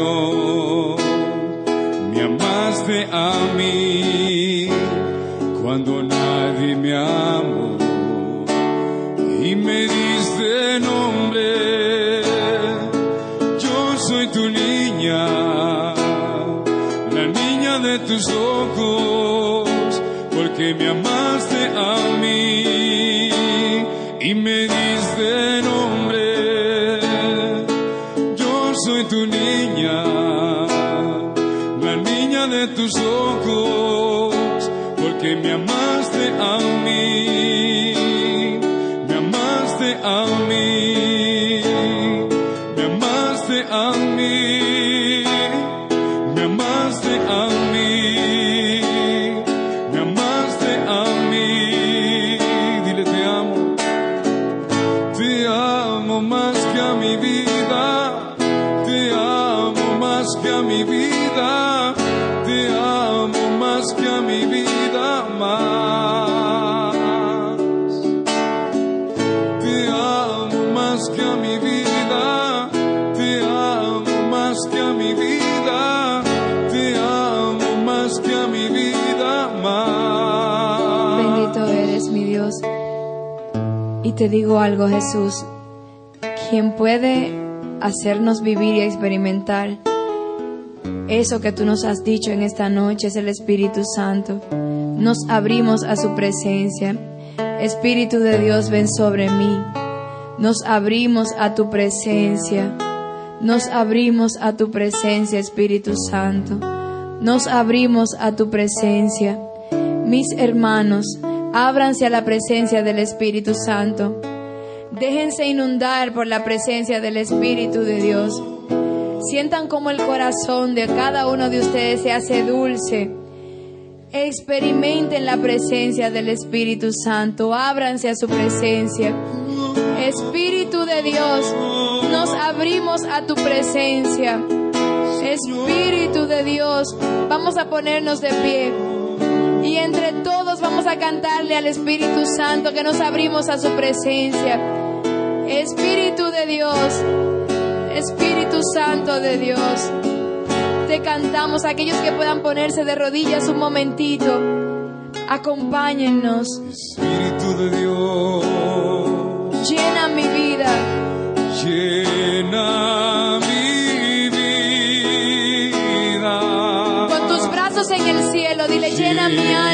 Cuando nadie me amó y me diste nombre. Yo soy tu niña, la niña de tus ojos, porque me amaste a mí y me diste nombre. Yo soy tu niña, la niña de tus ojos, amaste a Te digo algo, Jesús. Quien puede hacernos vivir y experimentar eso que tú nos has dicho en esta noche es el Espíritu Santo. Nos abrimos a su presencia. Espíritu de Dios, ven sobre mí. Nos abrimos a tu presencia. Nos abrimos a tu presencia, Espíritu Santo. Nos abrimos a tu presencia. Mis hermanos, ábranse a la presencia del Espíritu Santo. Déjense inundar por la presencia del Espíritu de Dios. Sientan como el corazón de cada uno de ustedes se hace dulce. Experimenten la presencia del Espíritu Santo. Ábranse a su presencia. Espíritu de Dios, nos abrimos a tu presencia. Espíritu de Dios, vamos a ponernos de pie. Vamos a cantarle al Espíritu Santo que nos abrimos a su presencia. Espíritu de Dios, Espíritu Santo de Dios, te cantamos a aquellos que puedan ponerse de rodillas un momentito. Acompáñennos. Espíritu de Dios. Llena mi vida. Llena mi vida. Con tus brazos en el cielo, dile, llena mi alma.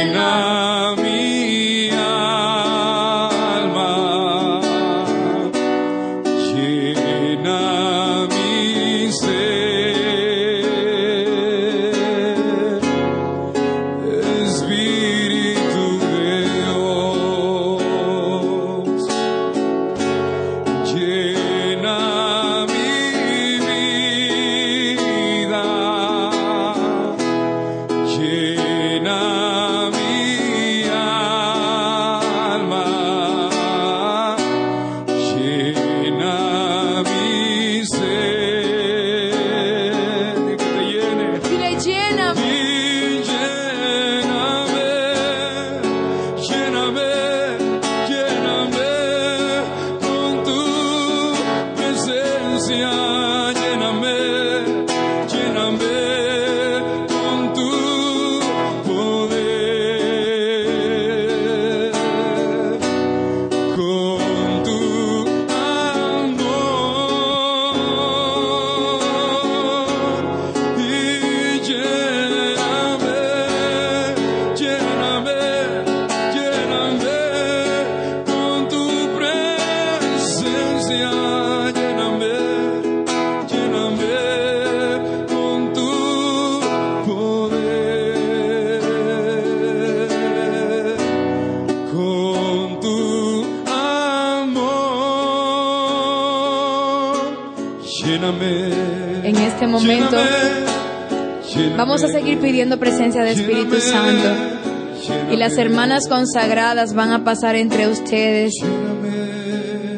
Consagradas van a pasar entre ustedes.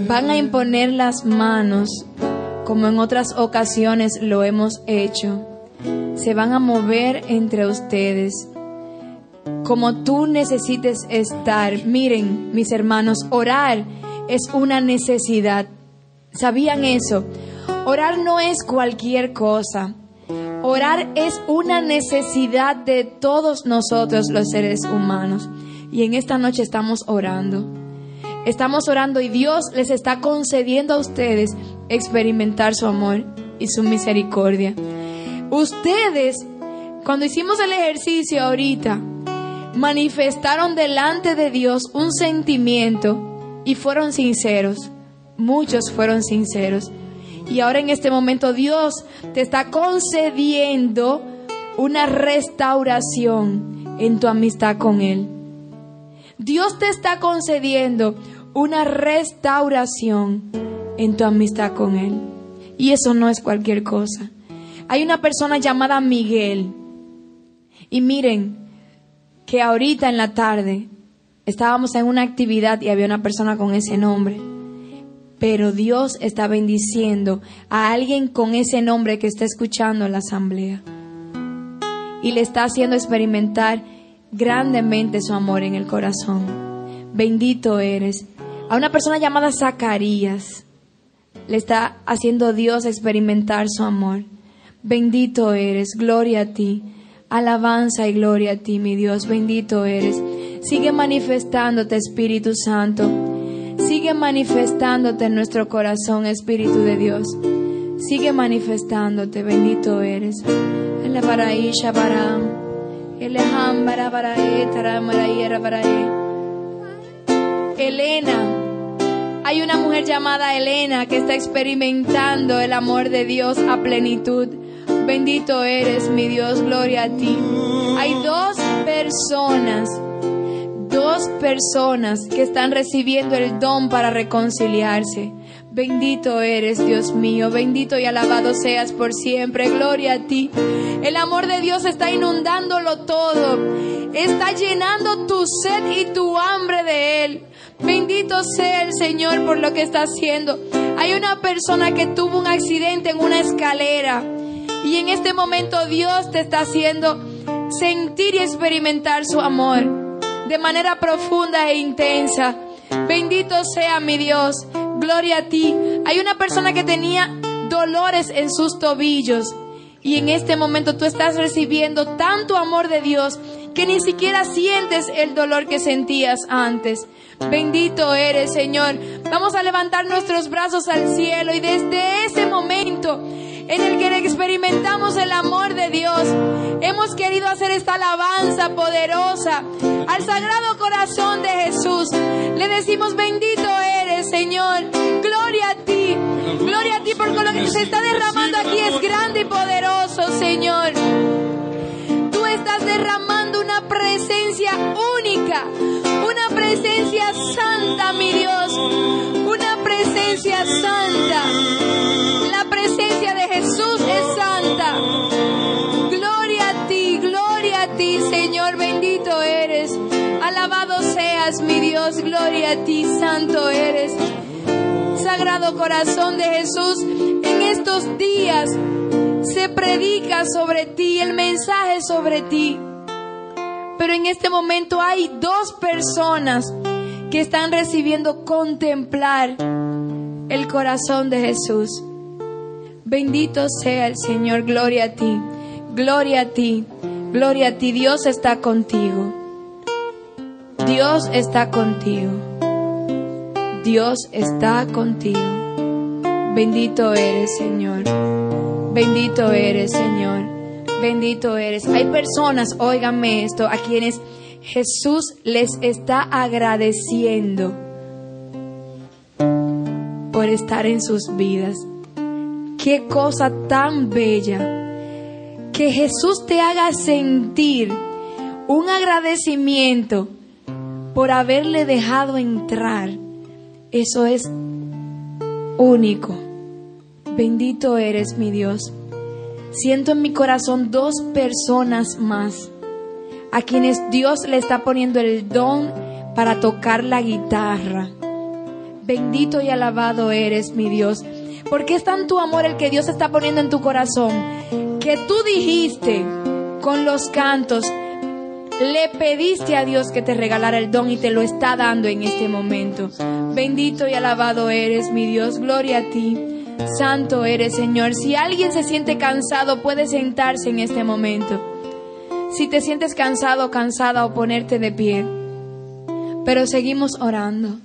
Van a imponer las manos como en otras ocasiones lo hemos hecho. Se van a mover entre ustedes. Como tú necesites estar. Miren, mis hermanos, orar es una necesidad. ¿Sabían eso? Orar no es cualquier cosa. Orar es una necesidad de todos nosotros los seres humanos. Y en esta noche estamos orando. Estamos orando y Dios les está concediendo a ustedes experimentar su amor y su misericordia. Ustedes, cuando hicimos el ejercicio ahorita, manifestaron delante de Dios un sentimiento y fueron sinceros. Muchos fueron sinceros. Y ahora en este momento Dios te está concediendo una restauración en tu amistad con Él. Dios te está concediendo una restauración en tu amistad con Él. Y eso no es cualquier cosa. Hay una persona llamada Miguel. Y miren que ahorita en la tarde estábamos en una actividad y había una persona con ese nombre. Pero Dios está bendiciendo a alguien con ese nombre que está escuchando la asamblea. Y le está haciendo experimentar grandemente su amor en el corazón. Bendito eres. A una persona llamada Zacarías le está haciendo Dios experimentar su amor. Bendito eres, gloria a ti. Alabanza y gloria a ti, mi Dios, bendito eres. Sigue manifestándote, Espíritu Santo. Sigue manifestándote en nuestro corazón, Espíritu de Dios. Sigue manifestándote, bendito eres. Elena. Hay una mujer llamada Elena que está experimentando el amor de Dios a plenitud. Bendito eres, mi Dios, gloria a ti. Hay dos personas, dos personas que están recibiendo el don para reconciliarse. Bendito eres, Dios mío, bendito y alabado seas por siempre, gloria a ti. El amor de Dios está inundándolo todo, está llenando tu sed y tu hambre de Él. Bendito sea el Señor por lo que está haciendo. Hay una persona que tuvo un accidente en una escalera y en este momento Dios te está haciendo sentir y experimentar su amor de manera profunda e intensa. Bendito sea mi Dios. Gloria a ti. Hay una persona que tenía dolores en sus tobillos y en este momento tú estás recibiendo tanto amor de Dios que ni siquiera sientes el dolor que sentías antes. Bendito eres, Señor. Vamos a levantar nuestros brazos al cielo y desde ese momento en el que experimentamos el amor de Dios, hemos querido hacer esta alabanza poderosa al Sagrado Corazón de Jesús. Le decimos, bendito eres, Señor. Gloria a ti. Gloria a ti porque lo que se está derramando aquí es grande y poderoso, Señor. Tú estás derramando una presencia única, una presencia santa, mi Dios, ti, santo eres. Sagrado corazón de Jesús, en estos días se predica sobre ti, el mensaje sobre ti. Pero en este momento hay dos personas que están recibiendo contemplar el corazón de Jesús. Bendito sea el Señor, gloria a ti, gloria a ti, gloria a ti. Dios está contigo. Dios está contigo. Dios está contigo. Bendito eres, Señor. Bendito eres, Señor. Bendito eres. Hay personas, óiganme esto, a quienes Jesús les está agradeciendo por estar en sus vidas. Qué cosa tan bella. Que Jesús te haga sentir un agradecimiento por haberle dejado entrar. Eso es único. Bendito eres mi Dios. Siento en mi corazón dos personas más a quienes Dios le está poniendo el don para tocar la guitarra. Bendito y alabado eres mi Dios. Porque es tan tu amor el que Dios está poniendo en tu corazón que tú dijiste con los cantos, le pediste a Dios que te regalara el don y te lo está dando en este momento. Bendito y alabado eres, mi Dios. Gloria a ti. Santo eres, Señor. Si alguien se siente cansado, puede sentarse en este momento. Si te sientes cansado cansada o ponerte de pie. Pero seguimos orando.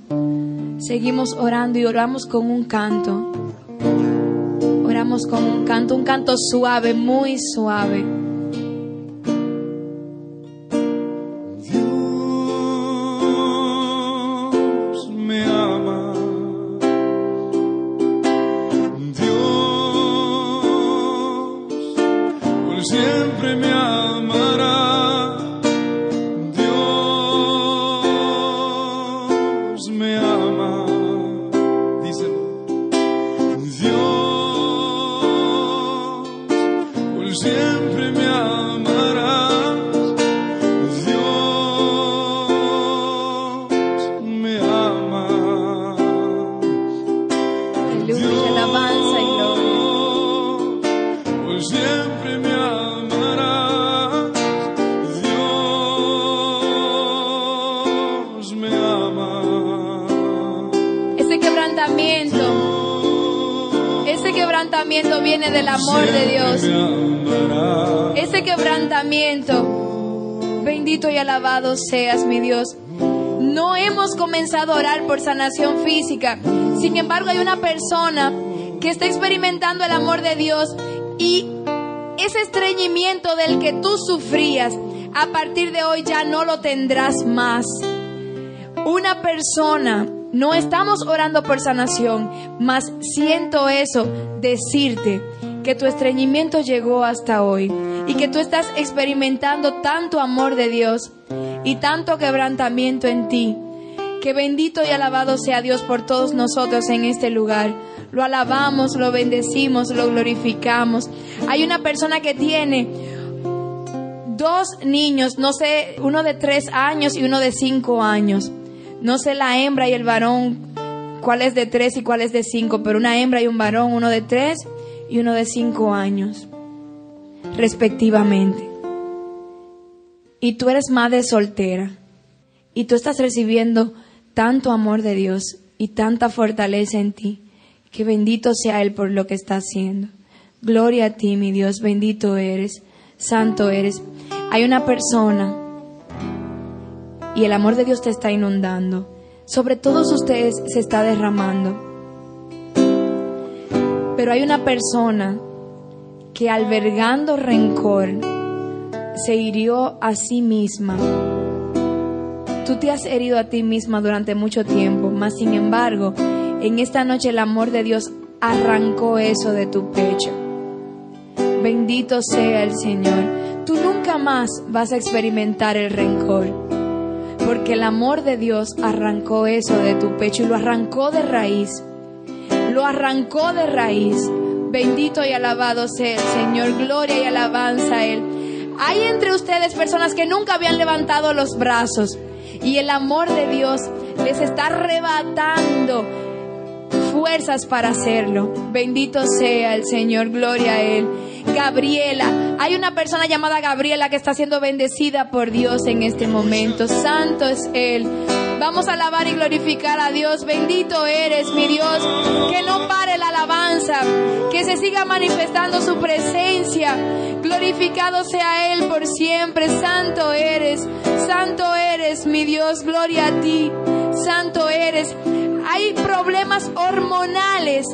Seguimos orando y oramos con un canto. Oramos con un canto, un canto suave, muy suave. Seas, mi Dios. No hemos comenzado a orar por sanación física. Sin embargo, hay una persona que está experimentando el amor de Dios y ese estreñimiento del que tú sufrías, a partir de hoy ya no lo tendrás más. Una persona, no estamos orando por sanación, mas siento eso, decirte que tu estreñimiento llegó hasta hoy y que tú estás experimentando tanto amor de Dios y tanto quebrantamiento en ti. Que bendito y alabado sea Dios por todos nosotros en este lugar. Lo alabamos, lo bendecimos, lo glorificamos. Hay una persona que tiene dos niños, no sé, uno de tres años y uno de cinco años. No sé la hembra y el varón, cuál es de tres y cuál es de cinco, pero una hembra y un varón, uno de tres y uno de cinco años, respectivamente y tú eres madre soltera y tú estás recibiendo tanto amor de Dios y tanta fortaleza en ti, que bendito sea Él por lo que está haciendo. Gloria a ti, mi Dios, bendito eres, santo eres. Hay una persona y el amor de Dios te está inundando. Sobre todos ustedes se está derramando. Pero hay una persona que albergando rencor se hirió a sí misma. Tú te has herido a ti misma durante mucho tiempo, mas sin embargo, en esta noche el amor de Dios arrancó eso de tu pecho. Bendito sea el Señor. Tú nunca más vas a experimentar el rencor, porque el amor de Dios arrancó eso de tu pecho y lo arrancó de raíz. Lo arrancó de raíz. Bendito y alabado sea el Señor. Gloria y alabanza a Él. Hay entre ustedes personas que nunca habían levantado los brazos y el amor de Dios les está arrebatando fuerzas para hacerlo. Bendito sea el Señor, gloria a Él. Gabriela, hay una persona llamada Gabriela que está siendo bendecida por Dios en este momento. Santo es Él. Vamos a alabar y glorificar a Dios. Bendito eres, mi Dios. Que no pare la alabanza. Que se siga manifestando su presencia. Glorificado sea Él por siempre. Santo eres. Santo eres, mi Dios. Gloria a ti. Santo eres. Hay problemas hormonales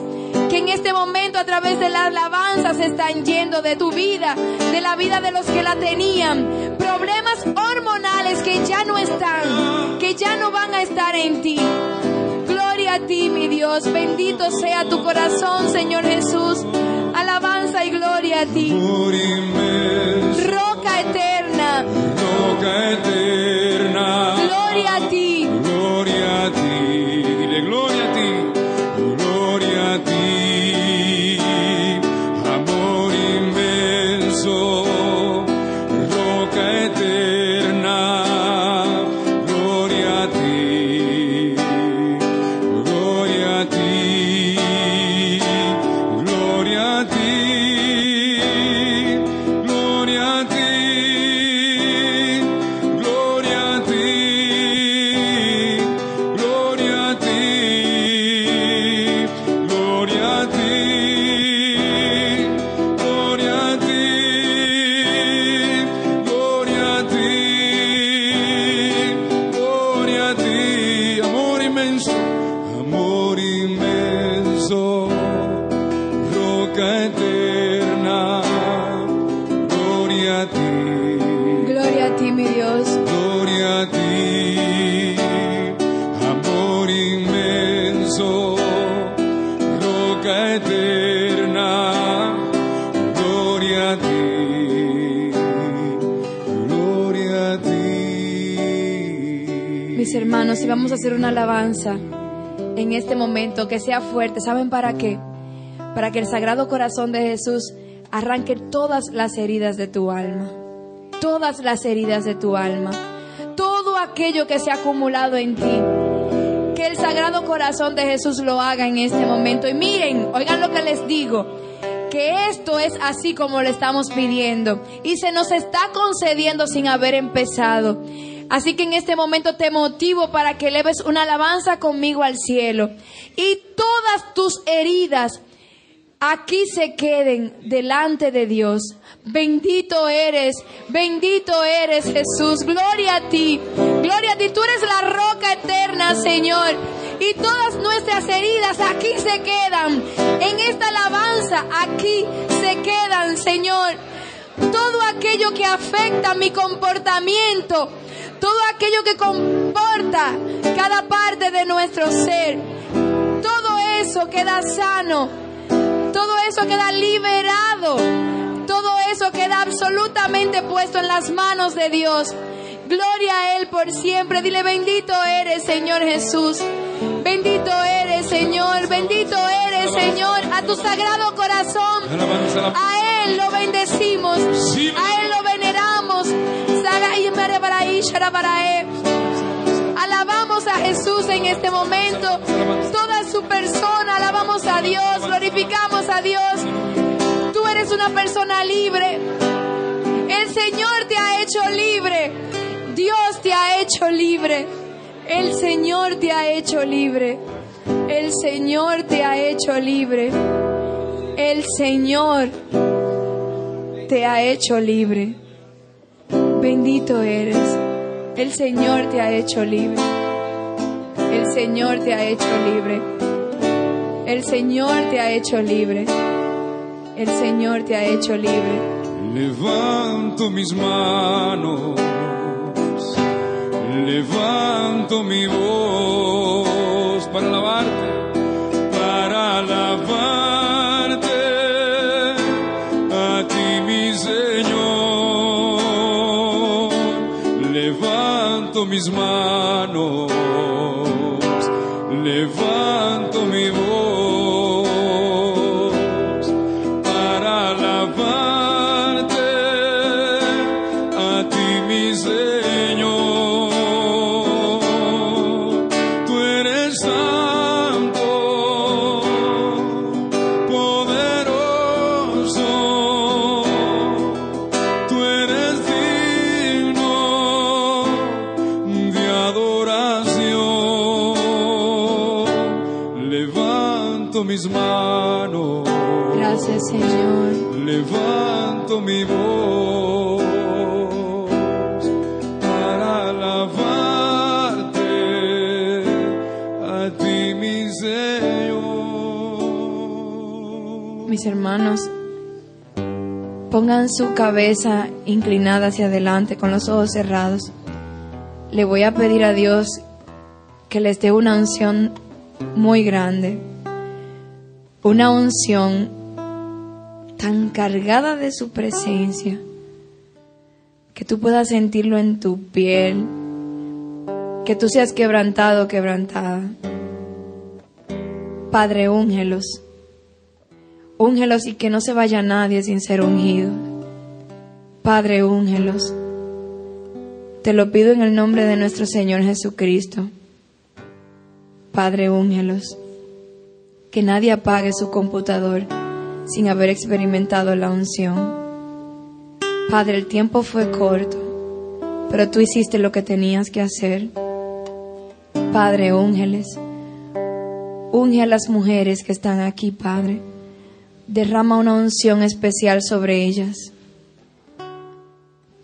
que en este momento a través de la alabanza se están yendo de tu vida, de la vida de los que la tenían. Problemas hormonales que ya no están, que ya no van a estar en ti. Gloria a ti, mi Dios. Bendito sea tu corazón, Señor Jesús. Alabanza y gloria a ti. Roca eterna. Roca eterna. Gloria a ti. Eterna. Gloria a ti, gloria a ti. Mis hermanos, y vamos a hacer una alabanza en este momento que sea fuerte. ¿Saben para qué? Para que el Sagrado Corazón de Jesús arranque todas las heridas de tu alma. Todas las heridas de tu alma. Todo aquello que se ha acumulado en ti. El Sagrado Corazón de Jesús lo haga en este momento. Y miren, oigan lo que les digo. Que esto es así como lo estamos pidiendo. Y se nos está concediendo sin haber empezado. Así que en este momento te motivo para que eleves una alabanza conmigo al cielo. Y todas tus heridas aquí se queden delante de Dios. Bendito eres, bendito eres Jesús. Gloria a ti, gloria a ti. Tú eres la roca eterna, Señor. Y todas nuestras heridas aquí se quedan. En esta alabanza aquí se quedan, Señor. Todo aquello que afecta mi comportamiento, todo aquello que comporta cada parte de nuestro ser, todo eso queda sano, todo eso queda liberado, todo eso queda absolutamente puesto en las manos de Dios. Gloria a Él por siempre. Dile, bendito eres, Señor Jesús. Bendito eres, Señor. Bendito eres, Señor. A tu sagrado corazón. A Él lo bendecimos. A Él lo veneramos. Sarai, mere, Jesús en este momento. Toda su persona. Alabamos a Dios. Glorificamos a Dios. Tú eres una persona libre. El Señor te ha hecho libre. Dios te ha hecho libre. El Señor te ha hecho libre. El Señor te ha hecho libre. El Señor te ha hecho libre. Bendito eres. El Señor te ha hecho libre. El Señor te ha hecho libre. El Señor te ha hecho libre. El Señor te ha hecho libre. Levanto mis manos, levanto mi voz para alabarte, para alabarte a ti, mi Señor. Levanto mis manos, Hermanos, pongan su cabeza inclinada hacia adelante con los ojos cerrados. Le voy a pedir a Dios que les dé una unción muy grande. Una unción tan cargada de su presencia que tú puedas sentirlo en tu piel, que tú seas quebrantado, quebrantada. Padre, úngelos. Úngelos y que no se vaya nadie sin ser ungido. Padre, úngelos. Te lo pido en el nombre de nuestro Señor Jesucristo. Padre, úngelos. Que nadie apague su computador sin haber experimentado la unción. Padre, el tiempo fue corto, pero tú hiciste lo que tenías que hacer. Padre, úngeles. Unge a las mujeres que están aquí, Padre. Derrama una unción especial sobre ellas.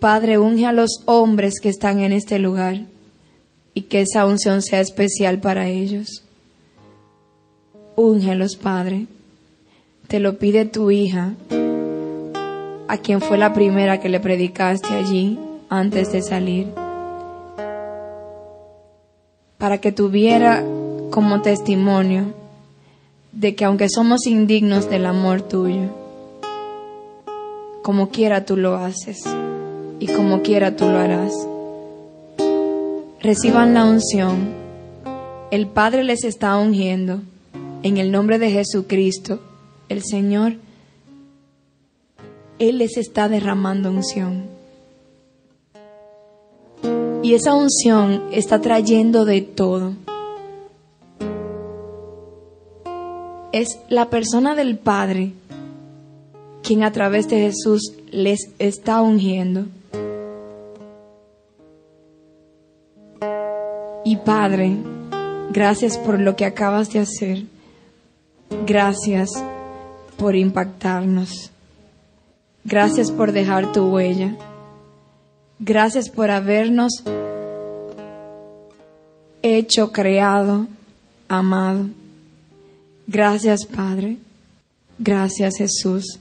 Padre, unge a los hombres que están en este lugar y que esa unción sea especial para ellos. Úngelos, Padre. Te lo pide tu hija, a quien fue la primera que le predicaste allí antes de salir, para que tuviera como testimonio de que aunque somos indignos del amor tuyo, como quiera tú lo haces y como quiera tú lo harás. Reciban la unción. El Padre les está ungiendo en el nombre de Jesucristo, el Señor. Él les está derramando unción. Y esa unción está trayendo de todo. Es la persona del Padre quien a través de Jesús les está ungiendo. Y Padre, gracias por lo que acabas de hacer. Gracias por impactarnos. Gracias por dejar tu huella. Gracias por habernos hecho, creado, amado. Gracias Padre. Gracias Jesús.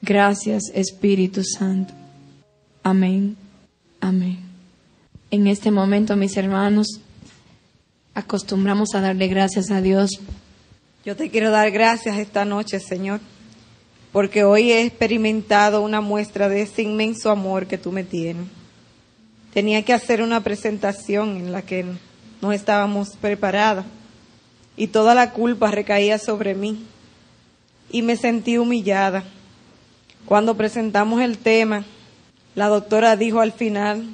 Gracias Espíritu Santo. Amén. Amén. En este momento, mis hermanos, acostumbramos a darle gracias a Dios Yo te quiero dar gracias esta noche, Señor, porque hoy he experimentado una muestra de ese inmenso amor que tú me tienes. Tenía que hacer una presentación en la que no estábamos preparadas y toda la culpa recaía sobre mí y me sentí humillada. Cuando presentamos el tema, la doctora dijo al final,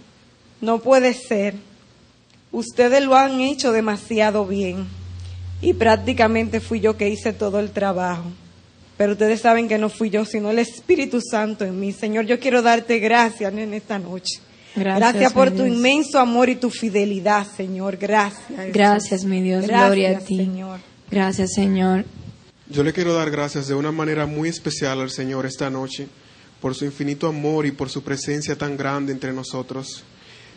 no puede ser, ustedes lo han hecho demasiado bien y prácticamente fui yo que hice todo el trabajo. Pero ustedes saben que no fui yo, sino el Espíritu Santo en mí. Señor, yo quiero darte gracias en esta noche. Gracias, por tu Dios. inmenso amor y tu fidelidad, Señor. Gracias. Jesús. Gracias, mi Dios. Gracias, Gloria a ti. Señor. Gracias, Señor. Yo le quiero dar gracias de una manera muy especial al Señor esta noche por su infinito amor y por su presencia tan grande entre nosotros.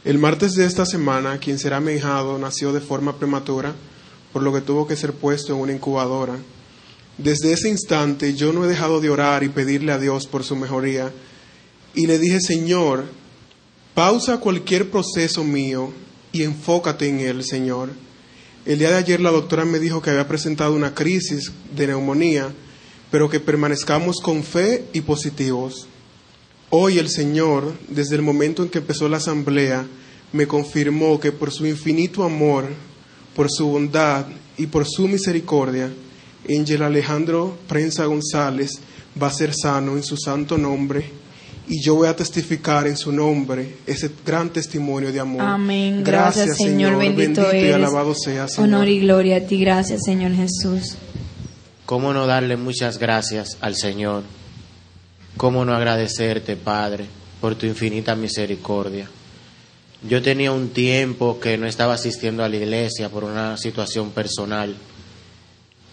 El martes de esta semana, quien será mi hijado nació de forma prematura, por lo que tuvo que ser puesto en una incubadora. Desde ese instante yo no he dejado de orar y pedirle a Dios por su mejoría. Y le dije, Señor, pausa cualquier proceso mío y enfócate en él, Señor. El día de ayer la doctora me dijo que había presentado una crisis de neumonía, pero que permanezcamos con fe y positivos. Hoy el Señor, desde el momento en que empezó la asamblea, me confirmó que por su infinito amor, por su bondad y por su misericordia, Ángel Alejandro Prensa González va a ser sano en su santo nombre y yo voy a testificar en su nombre ese gran testimonio de amor. Amén. Gracias, Señor. Bendito, y eres. alabado sea, Señor. Honor y gloria a ti. Gracias, Señor Jesús. ¿Cómo no darle muchas gracias al Señor? ¿Cómo no agradecerte, Padre, por tu infinita misericordia? Yo tenía un tiempo que no estaba asistiendo a la iglesia por una situación personal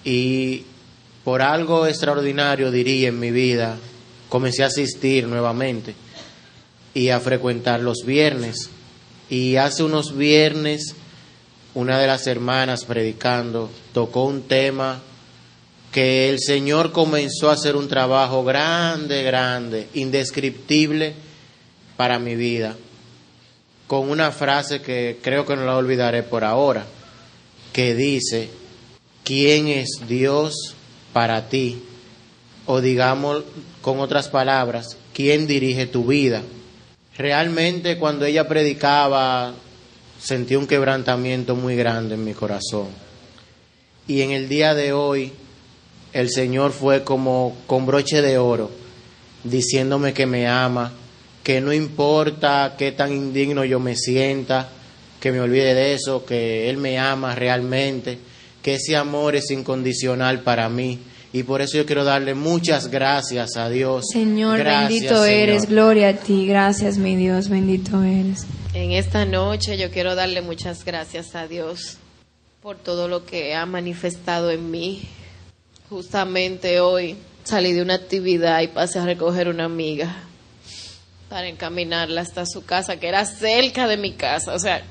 y por algo extraordinario, diría, en mi vida, comencé a asistir nuevamente y a frecuentar los viernes. Y hace unos viernes, una de las hermanas predicando tocó un tema que el Señor comenzó a hacer un trabajo grande, grande, indescriptible para mi vida, con una frase que creo que no la olvidaré por ahora, que dice, ¿quién es Dios para ti? O digamos con otras palabras, ¿quién dirige tu vida? Realmente cuando ella predicaba sentí un quebrantamiento muy grande en mi corazón. Y en el día de hoy el Señor fue como con broche de oro, diciéndome que me ama, que no importa qué tan indigno yo me sienta, que me olvide de eso, que Él me ama realmente, que ese amor es incondicional para mí. Y por eso yo quiero darle muchas gracias a Dios. Señor, Gracias, bendito eres. Gloria a ti. Gracias, mi Dios. Bendito eres. En esta noche yo quiero darle muchas gracias a Dios por todo lo que ha manifestado en mí. Justamente hoy salí de una actividad y pasé a recoger una amiga para encaminarla hasta su casa, que era cerca de mi casa. O sea,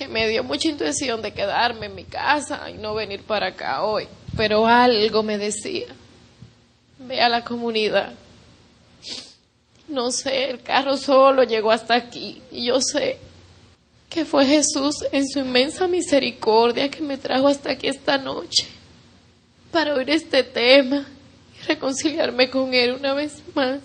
que me dio mucha intuición de quedarme en mi casa y no venir para acá hoy. Pero algo me decía, ve a la comunidad. No sé, el carro solo llegó hasta aquí y yo sé que fue Jesús en su inmensa misericordia que me trajo hasta aquí esta noche para oír este tema y reconciliarme con Él una vez más.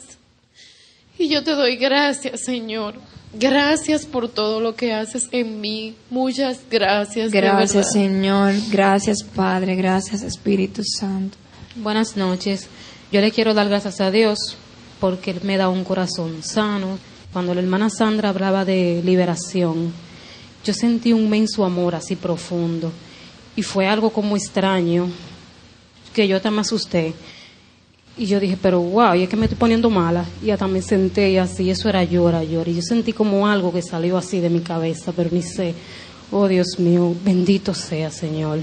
Y yo te doy gracias, Señor. Gracias por todo lo que haces en mí. Muchas gracias. Gracias. Señor. Gracias, Padre. Gracias, Espíritu Santo. Buenas noches. Yo le quiero dar gracias a Dios porque Él me da un corazón sano. Cuando la hermana Sandra hablaba de liberación, yo sentí un inmenso amor así profundo. Y fue algo como extraño, que yo hasta me asusté. Y yo dije, pero wow, y es que me estoy poniendo mala. Y hasta me senté y así, eso era llora, llora. Y yo sentí como algo que salió así de mi cabeza, pero ni sé. Oh Dios mío, bendito sea Señor.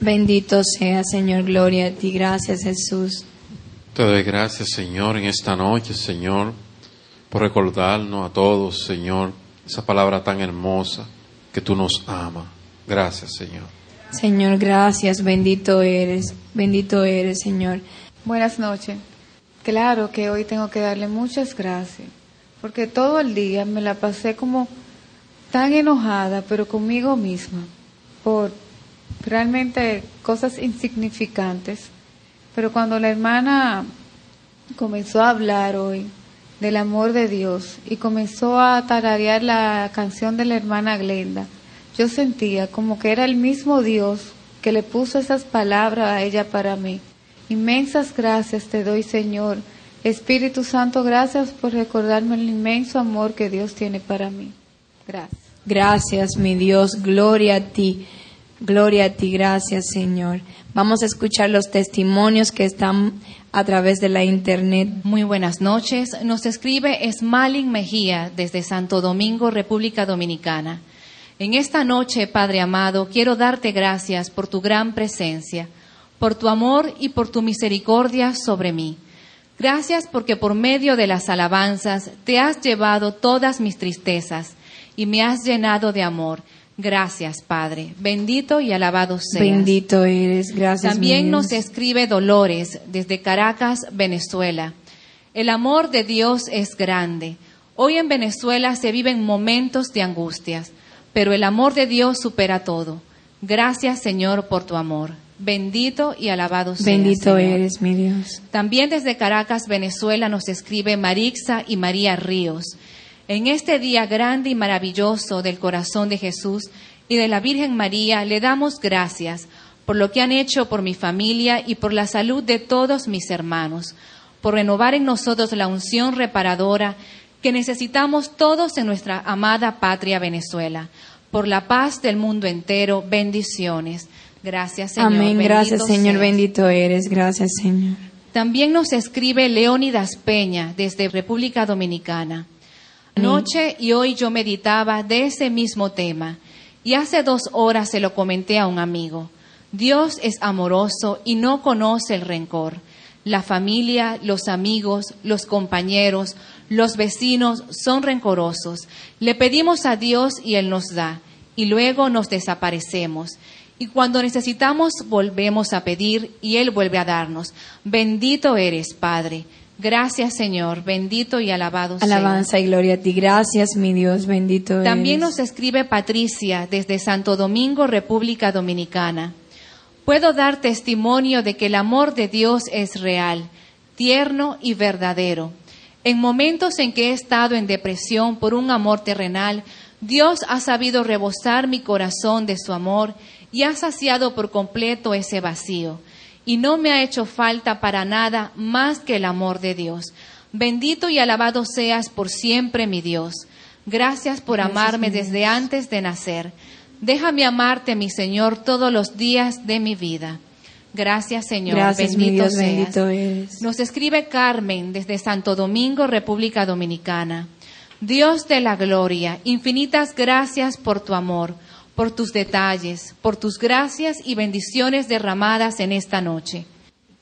Bendito sea, Señor. Gloria a ti. Gracias, Jesús. Te doy gracias, Señor, en esta noche, Señor, por recordarnos a todos, Señor, esa palabra tan hermosa que tú nos amas. Gracias, Señor. Señor, gracias. Bendito eres. Bendito eres, Señor. Buenas noches. Claro que hoy tengo que darle muchas gracias, porque todo el día me la pasé como tan enojada, pero conmigo misma, por realmente cosas insignificantes. Pero cuando la hermana comenzó a hablar hoy del amor de Dios y comenzó a tararear la canción de la hermana Glenda, yo sentía como que era el mismo Dios que le puso esas palabras a ella para mí. Inmensas gracias te doy, Señor. Espíritu Santo, gracias por recordarme el inmenso amor que Dios tiene para mí. Gracias. Gracias, mi Dios. Gloria a ti. Gloria a ti. Gracias, Señor. Vamos a escuchar los testimonios que están a través de la internet. Muy buenas noches. Nos escribe Smalin Mejía desde Santo Domingo, República Dominicana. En esta noche, Padre amado, quiero darte gracias por tu gran presencia, por tu amor y por tu misericordia sobre mí. Gracias porque por medio de las alabanzas te has llevado todas mis tristezas y me has llenado de amor. Gracias, Padre. Bendito y alabado seas. Bendito eres, gracias. También nos escribe Dolores desde Caracas, Venezuela. El amor de Dios es grande. Hoy en Venezuela se viven momentos de angustias, pero el amor de Dios supera todo. Gracias, Señor, por tu amor. Bendito y alabado seas. Bendito Señor. eres, mi Dios. También desde Caracas, Venezuela, nos escribe Marixa y María Ríos. En este día grande y maravilloso del corazón de Jesús y de la Virgen María, le damos gracias por lo que han hecho por mi familia y por la salud de todos mis hermanos, por renovar en nosotros la unción reparadora que necesitamos todos en nuestra amada patria Venezuela, por la paz del mundo entero. Bendiciones. Gracias, Señor. Amén, gracias, Bendito Señor. seas. Bendito eres, gracias, Señor. También nos escribe Leónidas Peña desde República Dominicana. Anoche y hoy yo meditaba de ese mismo tema y hace dos horas se lo comenté a un amigo. Dios es amoroso y no conoce el rencor. La familia, los amigos, los compañeros, los vecinos son rencorosos. Le pedimos a Dios y Él nos da y luego nos desaparecemos. Y cuando necesitamos volvemos a pedir y Él vuelve a darnos. Bendito eres, Padre. Gracias, Señor. Bendito y alabado. Alabanza y gloria a ti. Gracias, mi Dios. Bendito También eres. nos escribe Patricia desde Santo Domingo, República Dominicana. Puedo dar testimonio de que el amor de Dios es real, tierno y verdadero. En momentos en que he estado en depresión por un amor terrenal, Dios ha sabido rebosar mi corazón de su amor y ha saciado por completo ese vacío. Y no me ha hecho falta para nada más que el amor de Dios. Bendito y alabado seas por siempre, mi Dios. Gracias por amarme desde antes de nacer. Déjame amarte, mi Señor, todos los días de mi vida. Gracias, Señor. Gracias, mi Bendito Dios. seas. Bendito eres. Nos escribe Carmen desde Santo Domingo, República Dominicana. Dios de la gloria, infinitas gracias por tu amor, por tus detalles, por tus gracias y bendiciones derramadas en esta noche.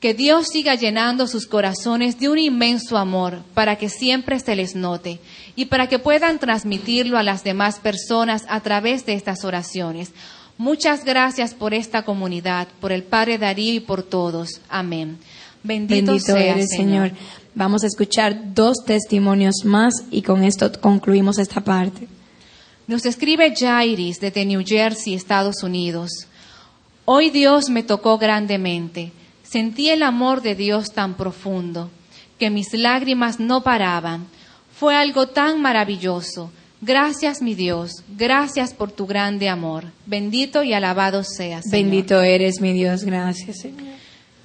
Que Dios siga llenando sus corazones de un inmenso amor para que siempre se les note y para que puedan transmitirlo a las demás personas a través de estas oraciones. Muchas gracias por esta comunidad, por el Padre Darío y por todos. Amén. Bendito, Bendito seas, eres, Señor. Vamos a escuchar dos testimonios más y con esto concluimos esta parte. Nos escribe Jairis desde New Jersey, Estados Unidos. Hoy Dios me tocó grandemente. Sentí el amor de Dios tan profundo que mis lágrimas no paraban. Fue algo tan maravilloso. Gracias, mi Dios. Gracias por tu grande amor. Bendito y alabado seas. Señor. Bendito eres, mi Dios. Gracias, Señor.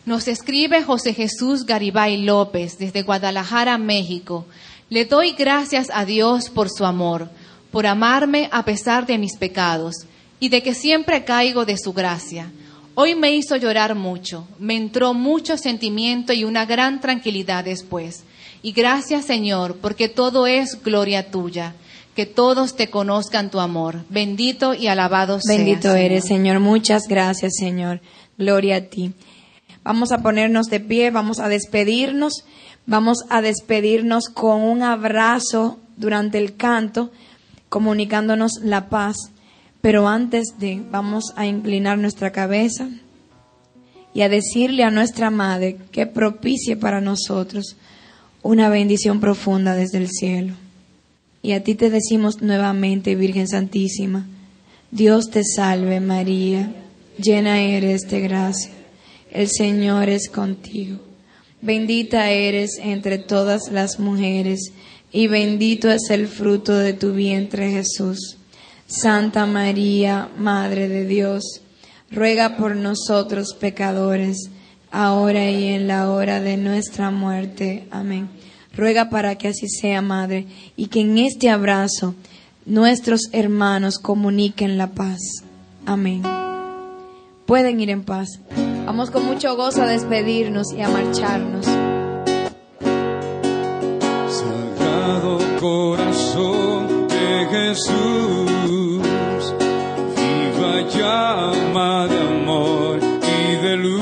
Nos escribe José Jesús Garibay López desde Guadalajara, México. Le doy gracias a Dios por su amor, por amarme a pesar de mis pecados y de que siempre caigo de su gracia. Hoy me hizo llorar mucho, me entró mucho sentimiento y una gran tranquilidad después. Y gracias Señor, porque todo es gloria tuya. Que todos te conozcan tu amor. Bendito y alabado seas. Bendito eres, Señor. Señor. Muchas gracias, Señor. Gloria a ti. Vamos a ponernos de pie, vamos a despedirnos. Vamos a despedirnos con un abrazo durante el canto, comunicándonos la paz. Pero antes de, vamos a inclinar nuestra cabeza y a decirle a nuestra Madre que propicie para nosotros una bendición profunda desde el cielo. Y a ti te decimos nuevamente, Virgen Santísima, Dios te salve María, llena eres de gracia, el Señor es contigo. Bendita eres entre todas las mujeres, y bendito es el fruto de tu vientre Jesús. Santa María, Madre de Dios, ruega por nosotros pecadores, ahora y en la hora de nuestra muerte. Amén. Ruega para que así sea, Madre, y que en este abrazo nuestros hermanos comuniquen la paz. Amén. Pueden ir en paz. Vamos con mucho gozo a despedirnos y a marcharnos. Sagrado corazón de Jesús, viva llama de amor y de luz,